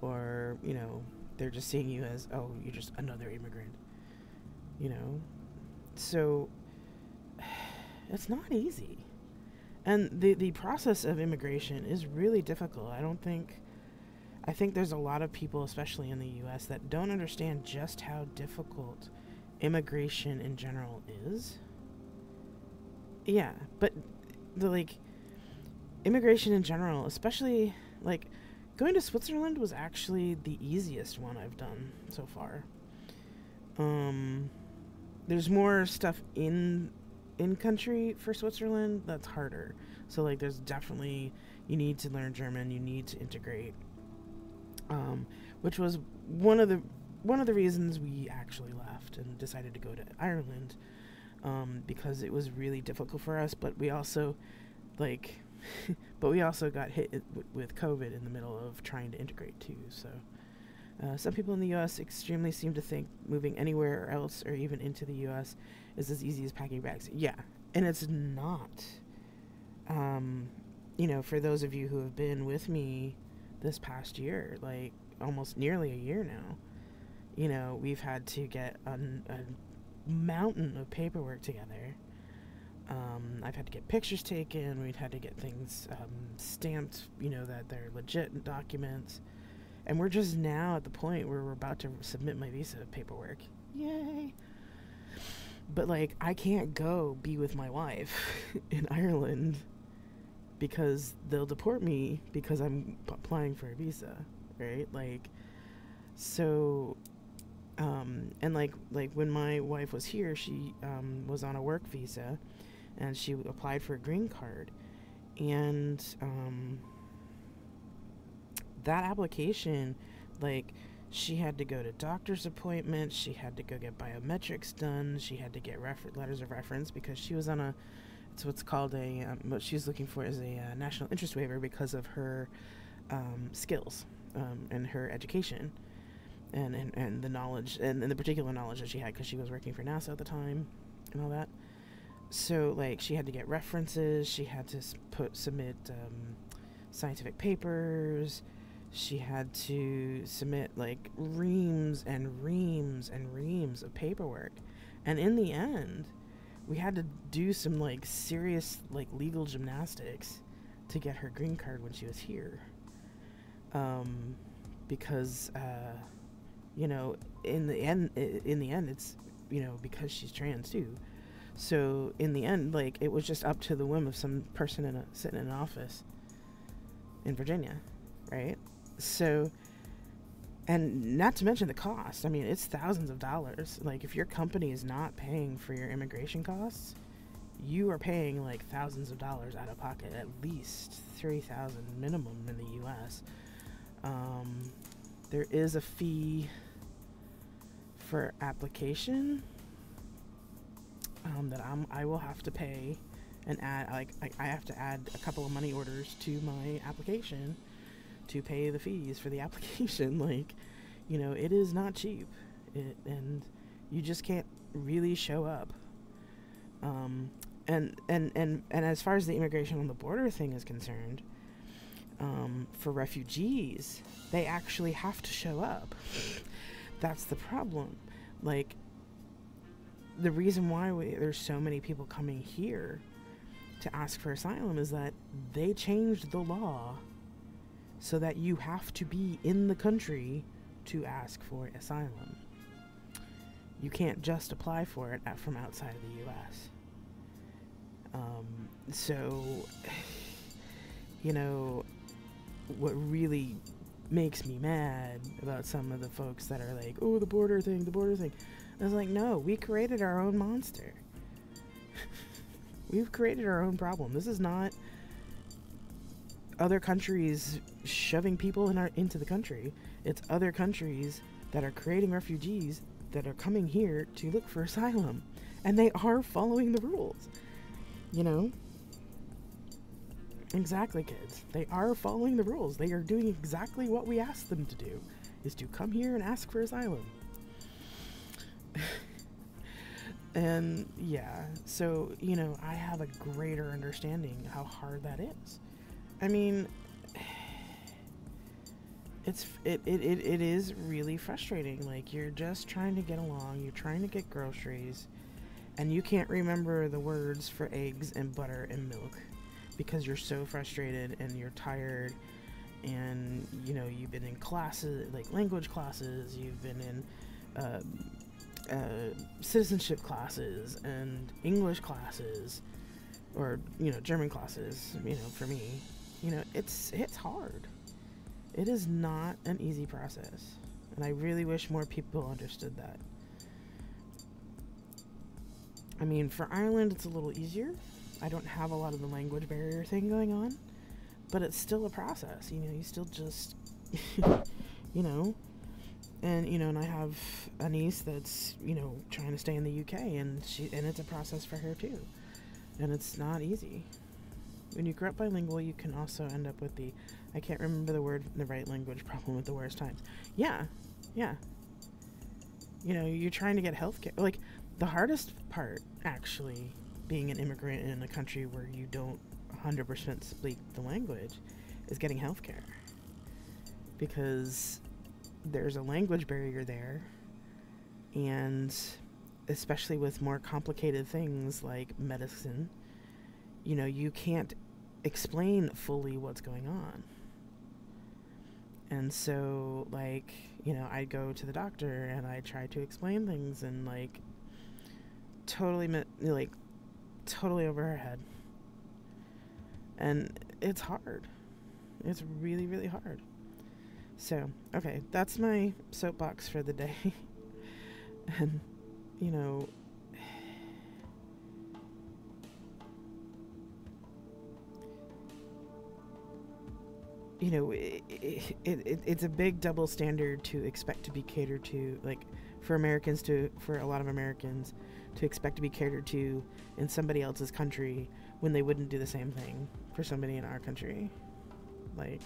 or, you know, they're just seeing you as, oh, you're just another immigrant. You know? So it's not easy. And the the process of immigration is really difficult. I don't think I think there's a lot of people especially in the US that don't understand just how difficult immigration in general is. Yeah, but the like immigration in general, especially like going to Switzerland was actually the easiest one I've done so far. Um there's more stuff in in country for Switzerland that's harder. So like there's definitely you need to learn German, you need to integrate. Um, which was one of the one of the reasons we actually left and decided to go to Ireland um, because it was really difficult for us. But we also like, but we also got hit with COVID in the middle of trying to integrate too. So uh, some people in the U.S. extremely seem to think moving anywhere else or even into the U.S. is as easy as packing bags. Yeah, and it's not. Um, you know, for those of you who have been with me this past year, like almost nearly a year now, you know, we've had to get a mountain of paperwork together. Um, I've had to get pictures taken. We've had to get things um, stamped, you know, that they're legit documents. And we're just now at the point where we're about to submit my visa paperwork. Yay! But like, I can't go be with my wife in Ireland because they'll deport me because I'm applying for a visa, right? Like, so, um, and like, like when my wife was here, she um, was on a work visa, and she applied for a green card, and um, that application, like, she had to go to doctor's appointments. She had to go get biometrics done. She had to get refer- letters of reference because she was on a, it's what's called a, um, what she's looking for is a uh, national interest waiver because of her um, skills um, and her education and, and, and the knowledge and, and the particular knowledge that she had because she was working for NASA at the time and all that. So, like, she had to get references. She had to put submit um, scientific papers she had to submit like reams and reams and reams of paperwork. And in the end, we had to do some like serious like legal gymnastics to get her green card when she was here. Um, because uh, you know, in the end, in the end, it's you know because she's trans too. So in the end, like it was just up to the whim of some person in a sitting in an office in Virginia, right? So, and not to mention the cost. I mean, it's thousands of dollars. Like, if your company is not paying for your immigration costs, you are paying like thousands of dollars out of pocket, at least three thousand minimum in the U.S. Um, there is a fee for application um, that I'm I will have to pay and add like I, I have to add a couple of money orders to my application to pay the fees for the application. like, you know, it is not cheap, it, and you just can't really show up. Um, and and and and as far as the immigration on the border thing is concerned, um, for refugees, they actually have to show up. That's the problem. Like, the reason why we, there's so many people coming here to ask for asylum is that they changed the law so that you have to be in the country to ask for asylum. You can't just apply for it from outside of the U.S. Um, so, you know, what really makes me mad about some of the folks that are like, oh, the border thing, the border thing. I was like, no, we created our own monster. We've created our own problem. This is not other countries shoving people in our, into the country. It's other countries that are creating refugees that are coming here to look for asylum. And they are following the rules. You know? Exactly, kids. They are following the rules. They are doing exactly what we asked them to do, is to come here and ask for asylum. and yeah, so, you know, I have a greater understanding how hard that is. I mean, it's it, it, it, it is really frustrating. Like you're just trying to get along, you're trying to get groceries, and you can't remember the words for eggs and butter and milk because you're so frustrated and you're tired and you know you've been in classes like language classes you've been in uh, uh, citizenship classes and english classes or you know german classes you know for me you know it's it's hard it is not an easy process. And I really wish more people understood that. I mean, for Ireland, it's a little easier. I don't have a lot of the language barrier thing going on, but it's still a process. You know, you still just, you know, and you know, and I have a niece that's you know trying to stay in the UK, and she and it's a process for her too, and it's not easy. When you grow up bilingual, you can also end up with the I can't remember the word the right language problem at the worst times. Yeah, yeah. You know, you're trying to get health care. Like, the hardest part, actually, being an immigrant in a country where you don't 100% speak the language, is getting health care. Because there's a language barrier there, and especially with more complicated things like medicine, you know, you can't explain fully what's going on. And so, like, you know, I'd go to the doctor and I try to explain things and, like, totally, like, totally over her head. And it's hard. It's really, really hard. So, okay, that's my soapbox for the day. and, you know, you know, it, it, it, it's a big double standard to expect to be catered to, like for Americans to, for a lot of Americans to expect to be catered to in somebody else's country when they wouldn't do the same thing for somebody in our country. Like,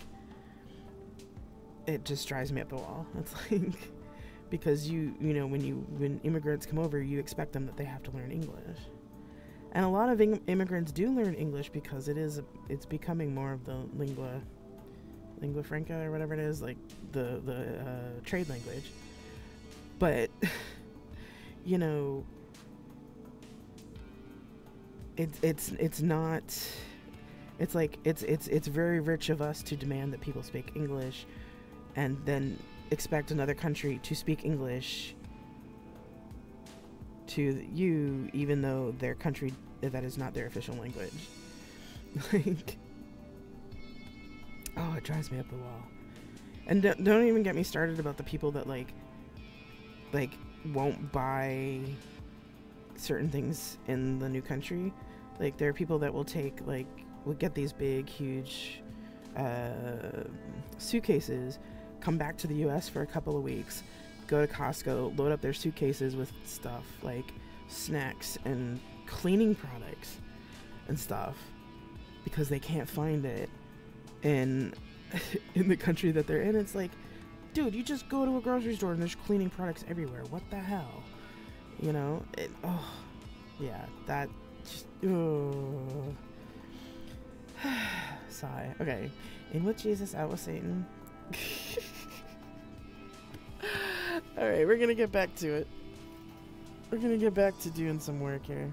it just drives me up the wall. It's like, because you, you know, when you, when immigrants come over, you expect them that they have to learn English. And a lot of immigrants do learn English because it is, it's becoming more of the lingua lingua franca or whatever it is, like the the uh, trade language. But you know, it's it's it's not. It's like it's it's it's very rich of us to demand that people speak English, and then expect another country to speak English to you, even though their country that is not their official language. like Oh, it drives me up the wall. And don't, don't even get me started about the people that like, like won't buy certain things in the new country. Like there are people that will take like will get these big, huge uh, suitcases, come back to the U.S. for a couple of weeks, go to Costco, load up their suitcases with stuff like snacks and cleaning products and stuff because they can't find it in in the country that they're in. It's like, dude, you just go to a grocery store and there's cleaning products everywhere. What the hell? You know? It, oh, yeah, that just. Oh. Sigh. Okay. In with Jesus, out with Satan. Alright, we're gonna get back to it. We're gonna get back to doing some work here.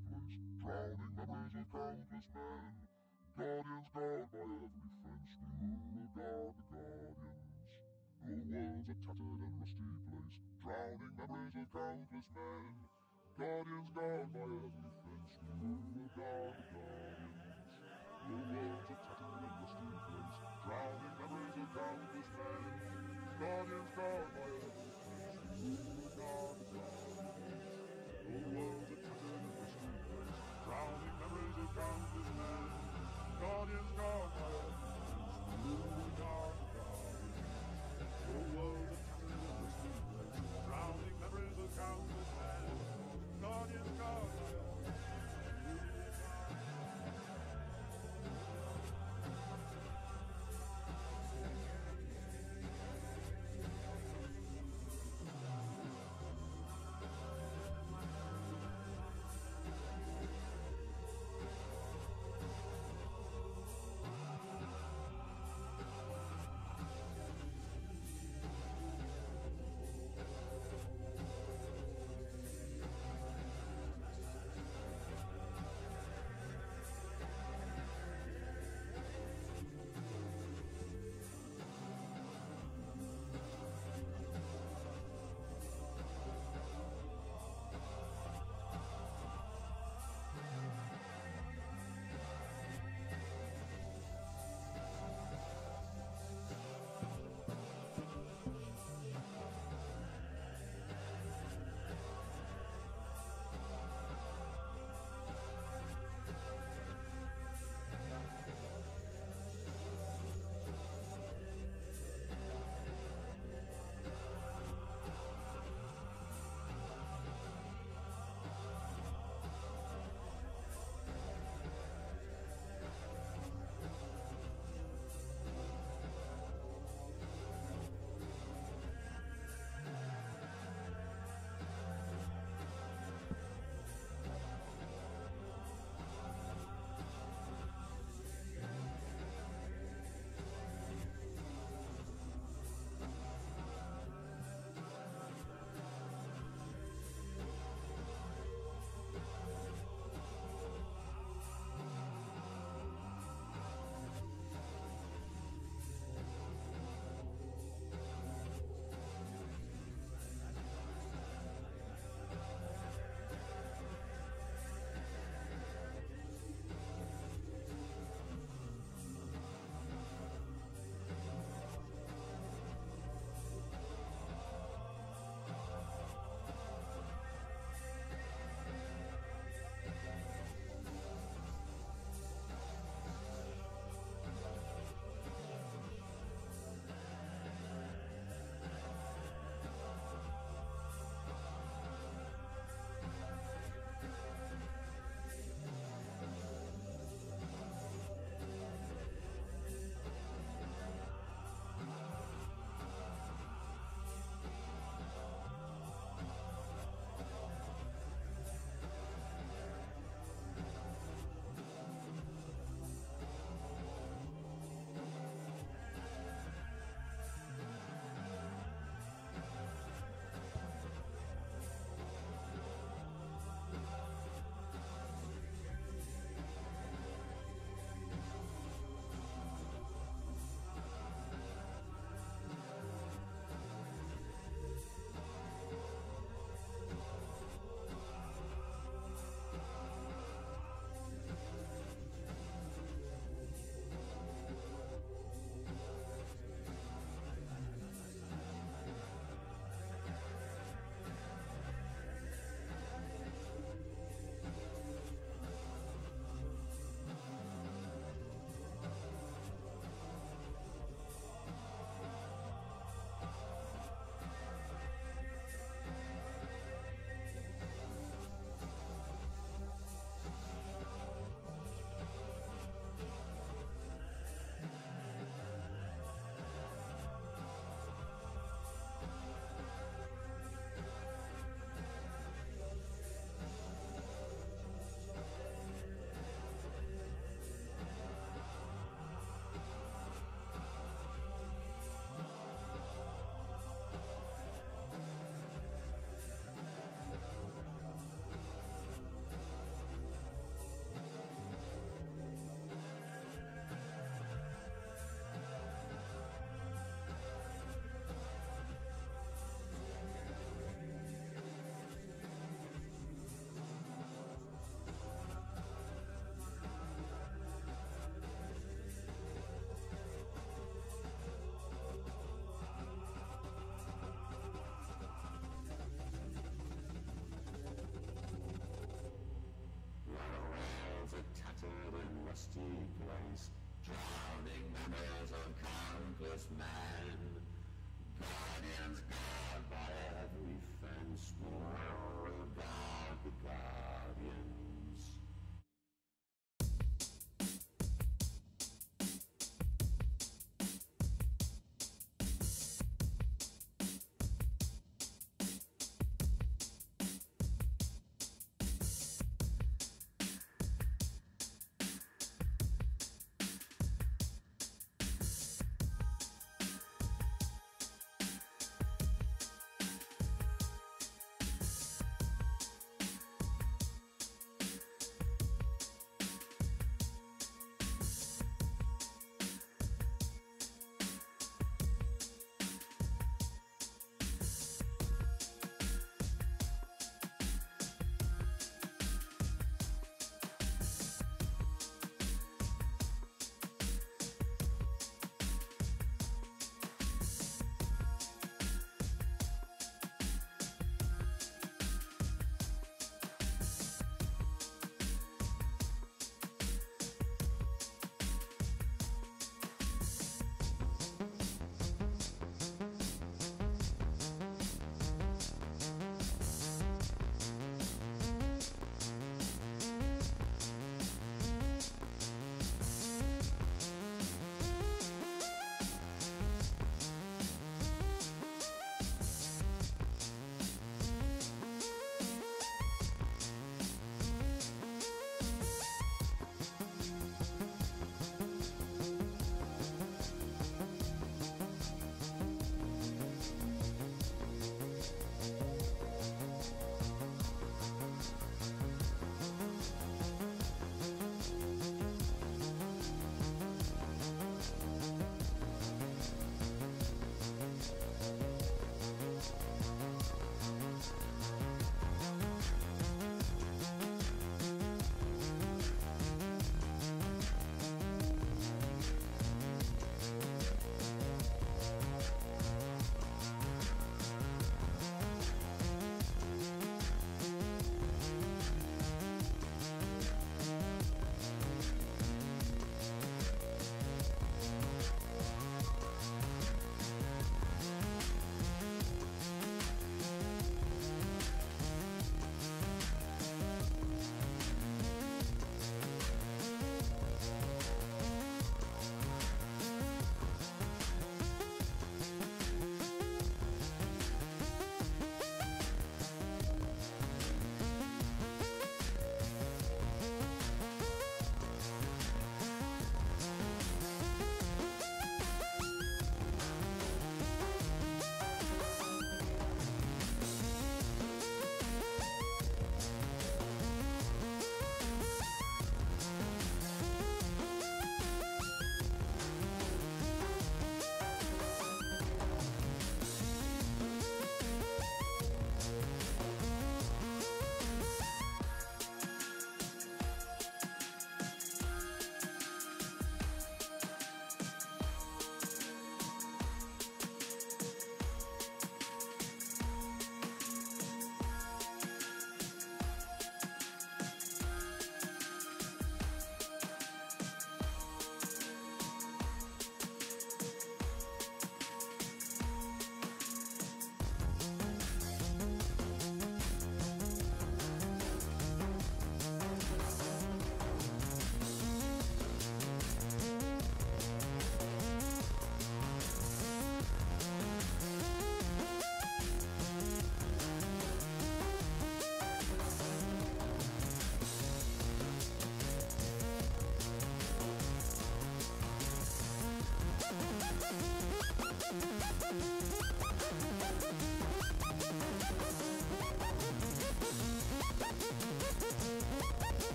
drowning memories of countless men. Guardians guard by every fence, we will guard the guardians. The walls are tattered and rusty place, drowning memories of countless men. Guardians guard by every fence, we will guard the guardians. The walls are tattered and rusty place, drowning memories of countless men. Guardians guard by every fence, we will guard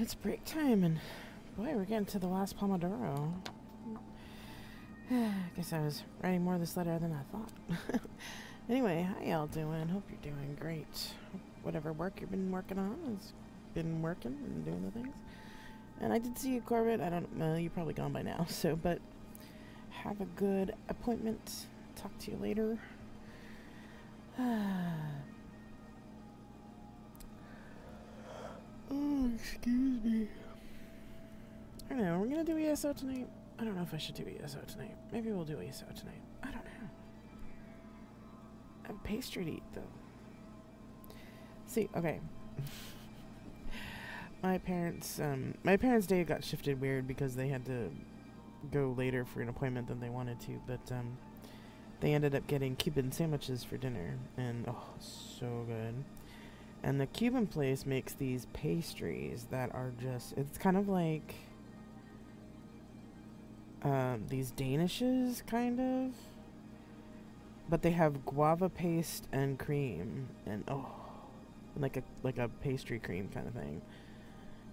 It's break time, and boy, we're getting to the last Pomodoro. I guess I was writing more of this letter than I thought. anyway, how y'all doing? Hope you're doing great. Whatever work you've been working on has been working and doing the things. And I did see you, Corbett. I don't know, you're probably gone by now, so, but have a good appointment. Talk to you later. excuse me. I don't know, we're gonna do ESO tonight. I don't know if I should do ESO tonight. Maybe we'll do ESO tonight. I don't know. I have pastry to eat though. See, okay. my parents, um, my parents' day got shifted weird because they had to go later for an appointment than they wanted to, but um, they ended up getting Cuban sandwiches for dinner, and oh, so good. And the Cuban place makes these pastries that are just, it's kind of like um, these Danishes, kind of. But they have guava paste and cream, and oh, like a like a pastry cream kind of thing.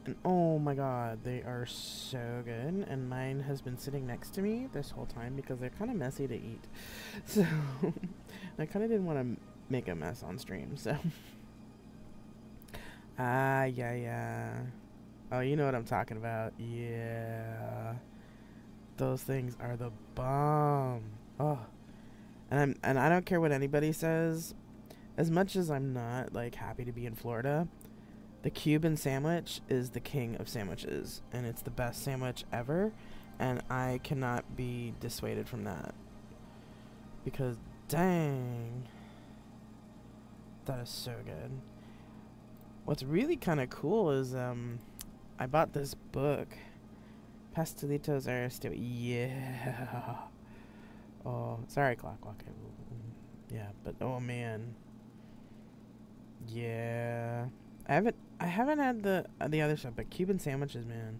And oh my god, they are so good. And mine has been sitting next to me this whole time because they're kind of messy to eat. So I kind of didn't want to make a mess on stream. So ah, yeah, yeah. Oh, you know what I'm talking about. Yeah. Those things are the bomb. Oh. And I'm and I don't care what anybody says. As much as I'm not like happy to be in Florida, the Cuban sandwich is the king of sandwiches and it's the best sandwich ever and I cannot be dissuaded from that. Because dang. That is so good. What's really kind of cool is um I bought this book Pastelitos are still yeah. Oh, sorry, Clockwork. Yeah, but oh man. Yeah, I haven't I haven't had the uh, the other stuff, but Cuban sandwiches, man.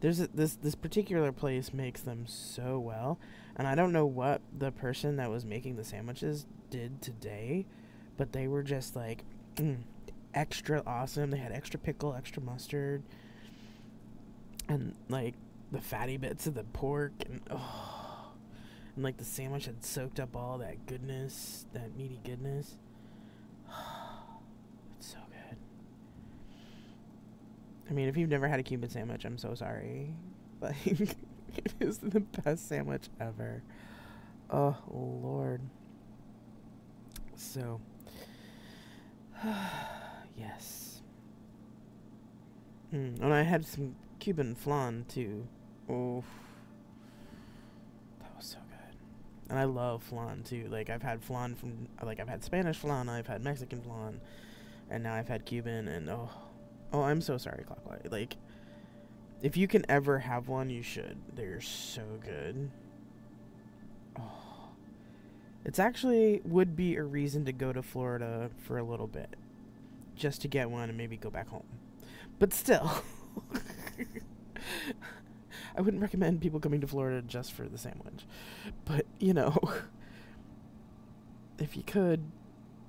There's a, this this particular place makes them so well, and I don't know what the person that was making the sandwiches did today, but they were just like mm, extra awesome. They had extra pickle, extra mustard, and like the fatty bits of the pork and oh and like the sandwich had soaked up all that goodness, that meaty goodness. it's so good. I mean, if you've never had a Cuban sandwich, I'm so sorry. Like it is the best sandwich ever. Oh lord. So yes. Mm, and I had some Cuban flan too. Oh, that was so good. And I love flan too. Like I've had flan from like I've had Spanish flan, I've had Mexican flan, and now I've had Cuban. And oh, oh, I'm so sorry, Clockwise. Like, if you can ever have one, you should. They're so good. Oh, it's actually would be a reason to go to Florida for a little bit, just to get one and maybe go back home. But still. I wouldn't recommend people coming to Florida just for the sandwich. But, you know, if you could,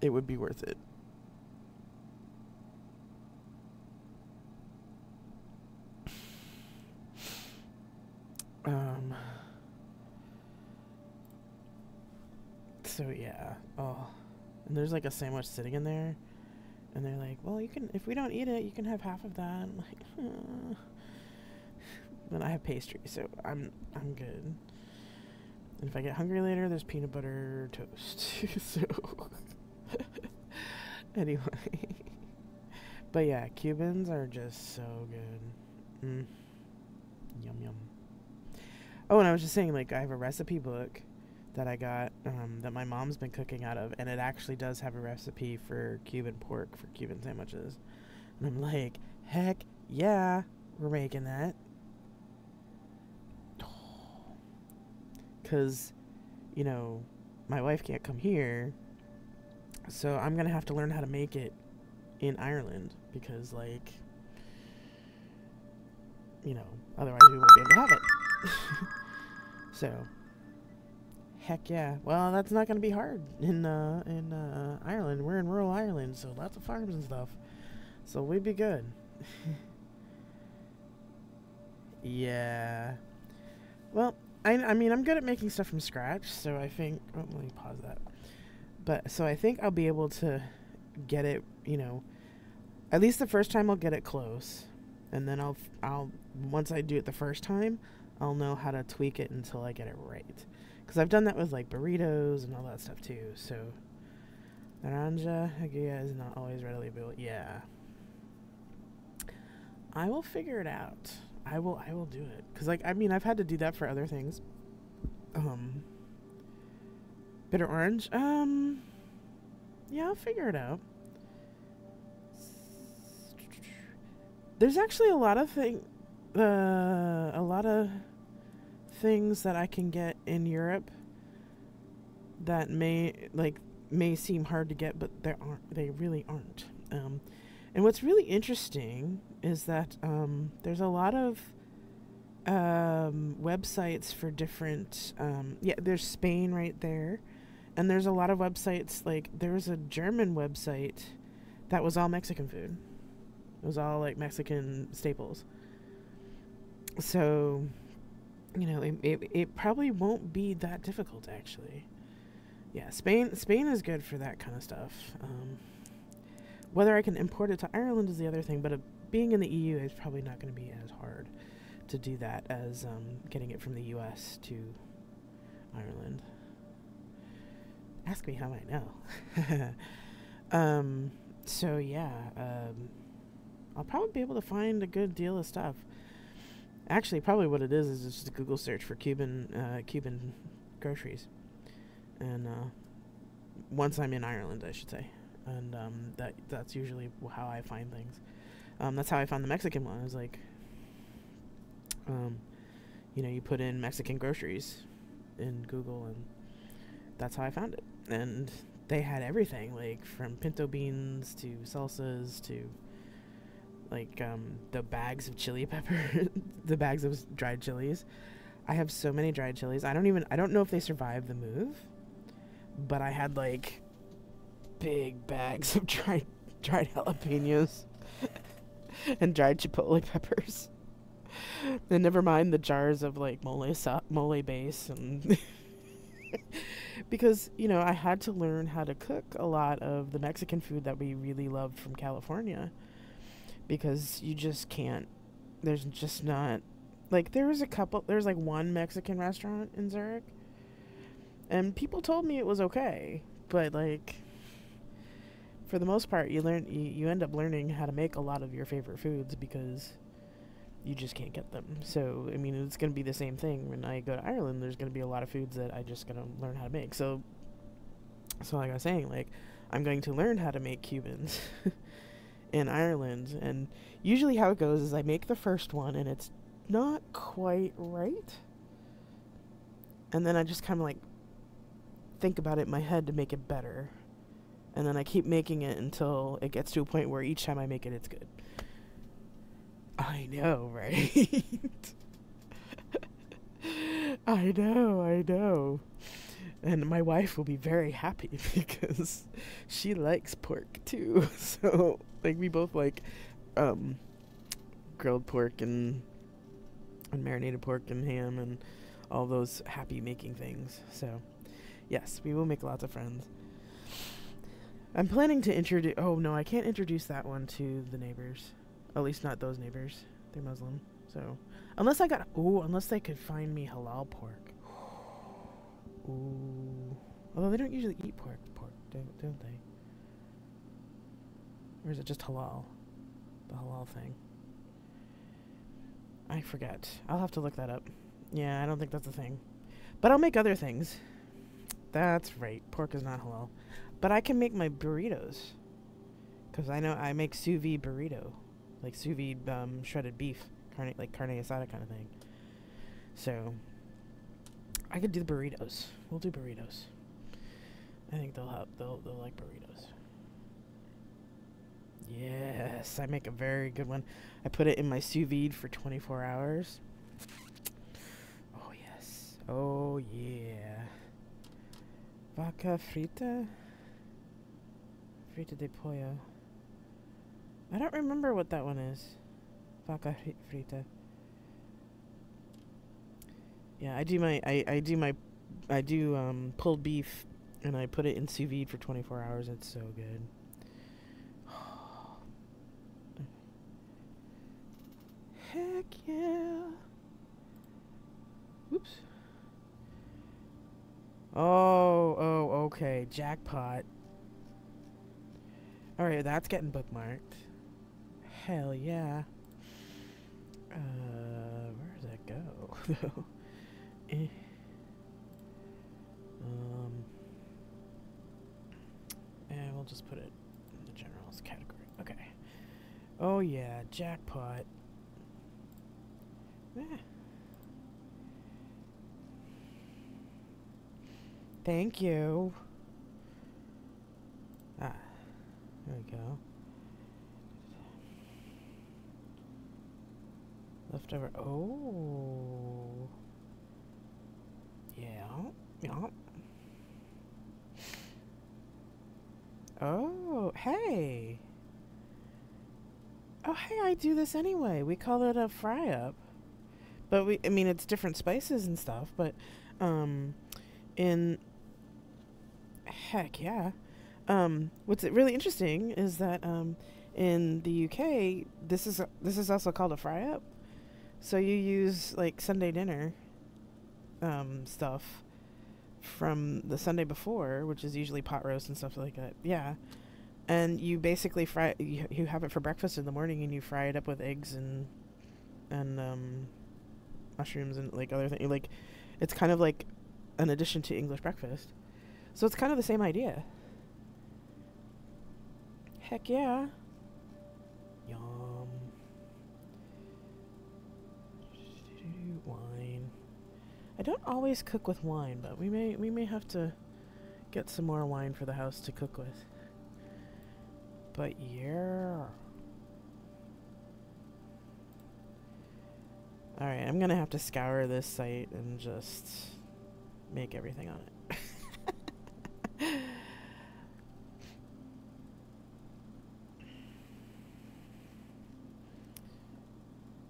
it would be worth it. Um So yeah. Oh. And there's like a sandwich sitting in there and they're like, "Well, you can if we don't eat it, you can have half of that." I'm like. Then I have pastry, so I'm I'm good. And if I get hungry later, there's peanut butter toast. so anyway, but yeah, Cubans are just so good. Mm. Yum yum. Oh, and I was just saying, like, I have a recipe book that I got um, that my mom's been cooking out of, and it actually does have a recipe for Cuban pork for Cuban sandwiches. And I'm like, heck yeah, we're making that. because, you know, my wife can't come here. So I'm going to have to learn how to make it in Ireland because, like, you know, otherwise we won't be able to have it. so, heck yeah. Well, that's not going to be hard in uh, in uh, Ireland. We're in rural Ireland, so lots of farms and stuff. So we'd be good. yeah. Well, I, I mean, I'm good at making stuff from scratch, so I think. Oh, let me pause that. But so I think I'll be able to get it. You know, at least the first time I'll get it close, and then I'll I'll once I do it the first time, I'll know how to tweak it until I get it right. Because I've done that with like burritos and all that stuff too. So naranja aguilla is not always readily available. Yeah. I will figure it out. I will I will do it cuz like I mean I've had to do that for other things. Um bitter orange. Um yeah, I'll figure it out. There's actually a lot of thing uh a lot of things that I can get in Europe that may like may seem hard to get, but they aren't. They really aren't. Um, and what's really interesting is that um, there's a lot of um, websites for different. Um, yeah, there's Spain right there, and there's a lot of websites. Like there was a German website that was all Mexican food. It was all like Mexican staples. So, you know, it, it, it probably won't be that difficult actually yeah, Spain Spain is good for that kind of stuff. Um, whether I can import it to Ireland is the other thing, but uh, being in the EU is probably not going to be as hard to do that as um, getting it from the US to Ireland. Ask me how I know. um, so yeah, um, I'll probably be able to find a good deal of stuff. Actually, probably what it is is just a Google search for Cuban uh, Cuban groceries and uh, once I'm in Ireland, I should say, and um, that that's usually how I find things. Um, that's how I found the Mexican one. I was like, um, you know, you put in Mexican groceries in Google, and that's how I found it. And they had everything, like from pinto beans to salsas to like um, the bags of chili pepper, the bags of dried chilies. I have so many dried chilies. I don't even I don't know if they survived the move but I had like big bags of dried dried jalapenos and dried chipotle peppers. And never mind the jars of like mole so- mole base and because you know I had to learn how to cook a lot of the Mexican food that we really loved from California because you just can't there's just not like there was a couple there's like one Mexican restaurant in Zurich and people told me it was okay but like for the most part you learn you, you end up learning how to make a lot of your favorite foods because you just can't get them. So i mean it's going to be the same thing when i go to ireland there's going to be a lot of foods that i just going to learn how to make. So so like i was saying like i'm going to learn how to make cubans in ireland and usually how it goes is i make the first one and it's not quite right and then i just kind of like think about it in my head to make it better. And then I keep making it until it gets to a point where each time I make it, it's good. I know, right? I know, I know. And my wife will be very happy because she likes pork too. So, like, we both like um, grilled pork and, and marinated pork and ham and all those happy making things. So, Yes, we will make lots of friends. I'm planning to introduce. Oh no, I can't introduce that one to the neighbors. At least not those neighbors. They're Muslim. So, unless I got. Oh, unless they could find me halal pork. Ooh. Although they don't usually eat pork, pork, don't, don't they? Or is it just halal? The halal thing. I forget. I'll have to look that up. Yeah, I don't think that's a thing. But I'll make other things. That's right. Pork is not halal. But I can make my burritos. Because I know I make sous vide burrito. Like sous vide um, shredded beef. Carne, like carne asada kind of thing. So, I could do the burritos. We'll do burritos. I think they'll have, they'll, they'll like burritos. Yes, I make a very good one. I put it in my sous vide for 24 hours. Oh, yes. Oh, yeah. Vaca frita? Frita de pollo. I don't remember what that one is. Vaca frita. Yeah, I do my I, I do my I do um pulled beef and I put it in sous vide for 24 hours. It's so good. Heck yeah. Whoops. Oh, oh, okay. Jackpot. Alright, that's getting bookmarked. Hell yeah. Uh, where does that go though. Eh. Um, and we'll just put it in the generals category. Okay. Oh yeah, jackpot. Eh. Thank you. Ah, there we go. Leftover. Oh. Yeah. Yeah. Oh, hey. Oh, hey, I do this anyway. We call it a fry up. But we, I mean, it's different spices and stuff, but, um, in, heck yeah. Um, what's really interesting is that, um, in the UK, this is, a, this is also called a fry up. So you use, like, Sunday dinner, um, stuff from the Sunday before, which is usually pot roast and stuff like that. Yeah. And you basically fry you, you have it for breakfast in the morning and you fry it up with eggs and and um mushrooms and like other things like it's kind of like an addition to English breakfast. So it's kind of the same idea. Heck yeah. Yum. Wine. I don't always cook with wine, but we may we may have to get some more wine for the house to cook with. But yeah. Alright, I'm gonna have to scour this site and just make everything on it.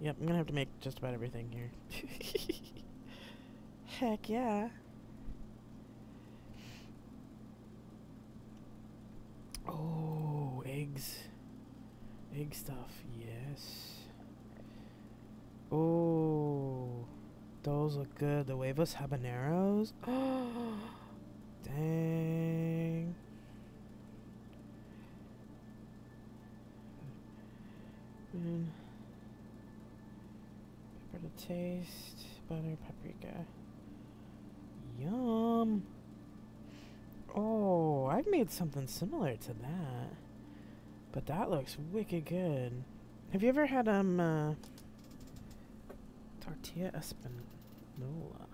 yep, I'm gonna have to make just about everything here. Heck yeah. Oh, eggs. Egg stuff, yes. Oh, those look good. The huevos habaneros. Oh, dang. Mm. Pepper to taste. Butter, paprika. Yum. Oh, I've made something similar to that. But that looks wicked good. Have you ever had um uh, tortilla espanola?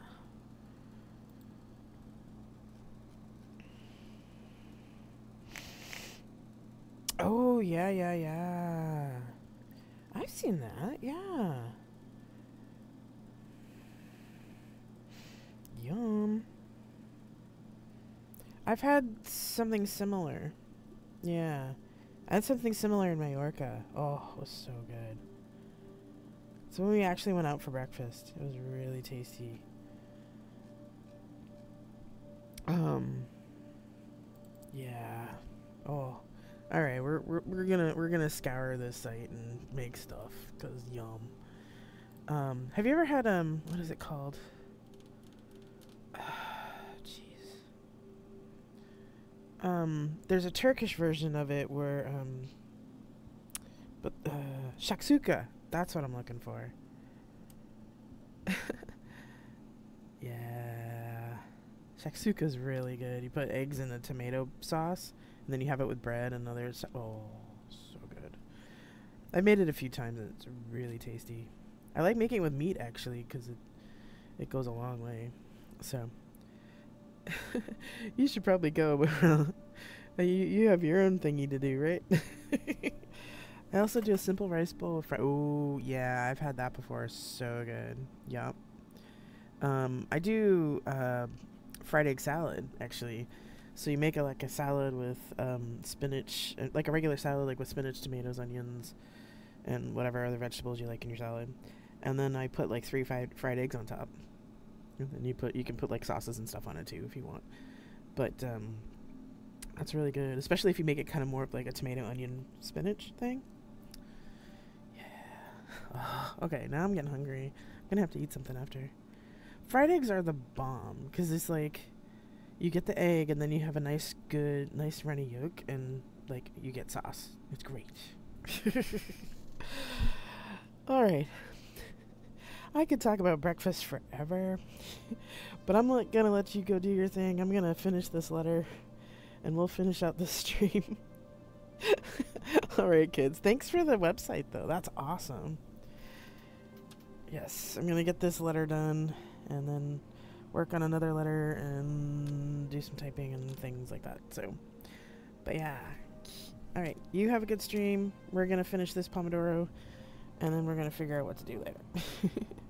Oh yeah, yeah, yeah. I've seen that. Yeah. Yum. I've had something similar. Yeah. I had something similar in Mallorca. Oh, it was so good. So when we actually went out for breakfast, it was really tasty. Um. Yeah. Oh. All right, we're we're we're gonna we're gonna scour this site and make stuff cause yum. Um, have you ever had um what is it called? Jeez. Um, there's a Turkish version of it where um, but uh, shakshuka. That's what I'm looking for. yeah, shakshuka is really good. You put eggs in a tomato sauce, and then you have it with bread and other. Oh, so good. I made it a few times, and it's really tasty. I like making it with meat actually, because it it goes a long way. So you should probably go, but you you have your own thingy to do, right? I also do a simple rice bowl. Fr- oh yeah, I've had that before. So good. Yup. Um, I do uh, fried egg salad actually. So you make a, like a salad with um, spinach, uh, like a regular salad, like with spinach, tomatoes, onions, and whatever other vegetables you like in your salad. And then I put like three fried fried eggs on top. And you put you can put like sauces and stuff on it too if you want. But um, that's really good, especially if you make it kind of more of like a tomato onion spinach thing. Okay, now I'm getting hungry. I'm gonna have to eat something after. Fried eggs are the bomb because it's like you get the egg and then you have a nice, good, nice runny yolk and like you get sauce. It's great. All right. I could talk about breakfast forever, but I'm like, gonna let you go do your thing. I'm gonna finish this letter, and we'll finish out the stream. All right, kids. Thanks for the website, though. That's awesome. Yes, I'm gonna get this letter done, and then work on another letter and do some typing and things like that. So, but yeah. All right, you have a good stream. We're gonna finish this Pomodoro, and then we're gonna figure out what to do later.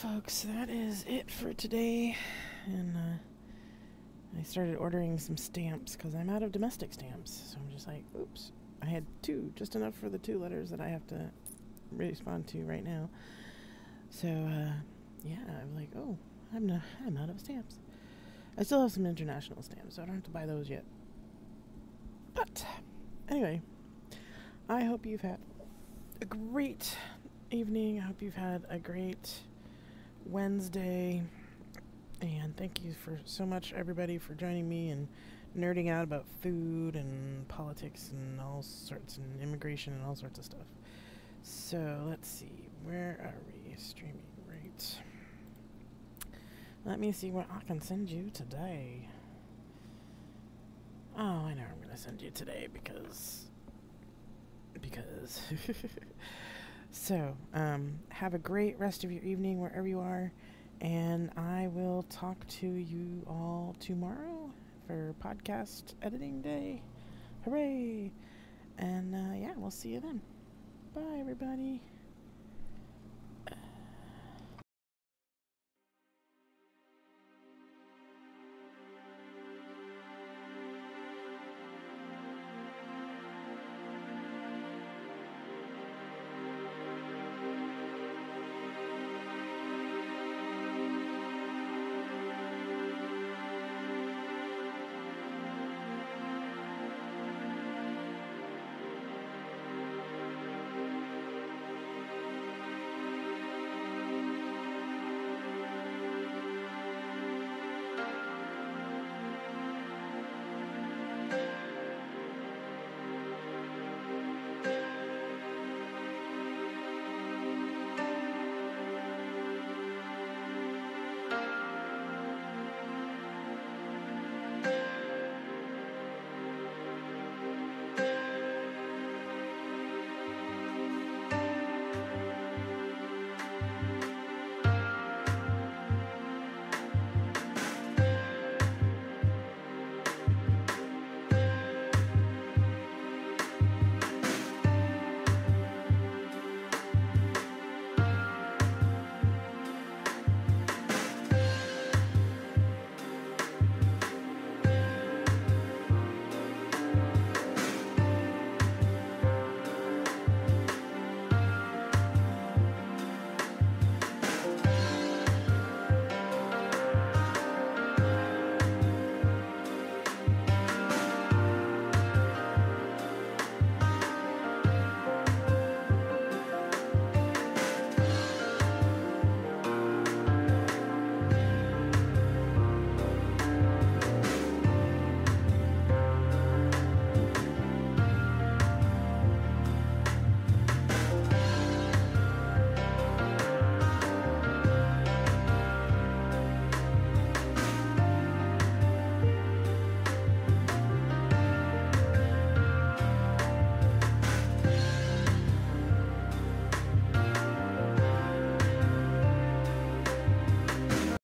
folks, that is it for today. And uh, I started ordering some stamps because I'm out of domestic stamps. So I'm just like, oops. I had two, just enough for the two letters that I have to respond to right now. So uh, yeah, I'm like, oh, I'm not, I'm out of stamps. I still have some international stamps, so I don't have to buy those yet. But anyway, I hope you've had a great evening. I hope you've had a great Wednesday. And thank you for so much, everybody, for joining me and nerding out about food and politics and all sorts and immigration and all sorts of stuff. So let's see, where are we streaming? Right. Let me see what I can send you today. Oh, I know I'm to send you today because. Because. So, um, have a great rest of your evening wherever you are, and I will talk to you all tomorrow for podcast editing day. Hooray! And uh, yeah, we'll see you then. Bye, everybody.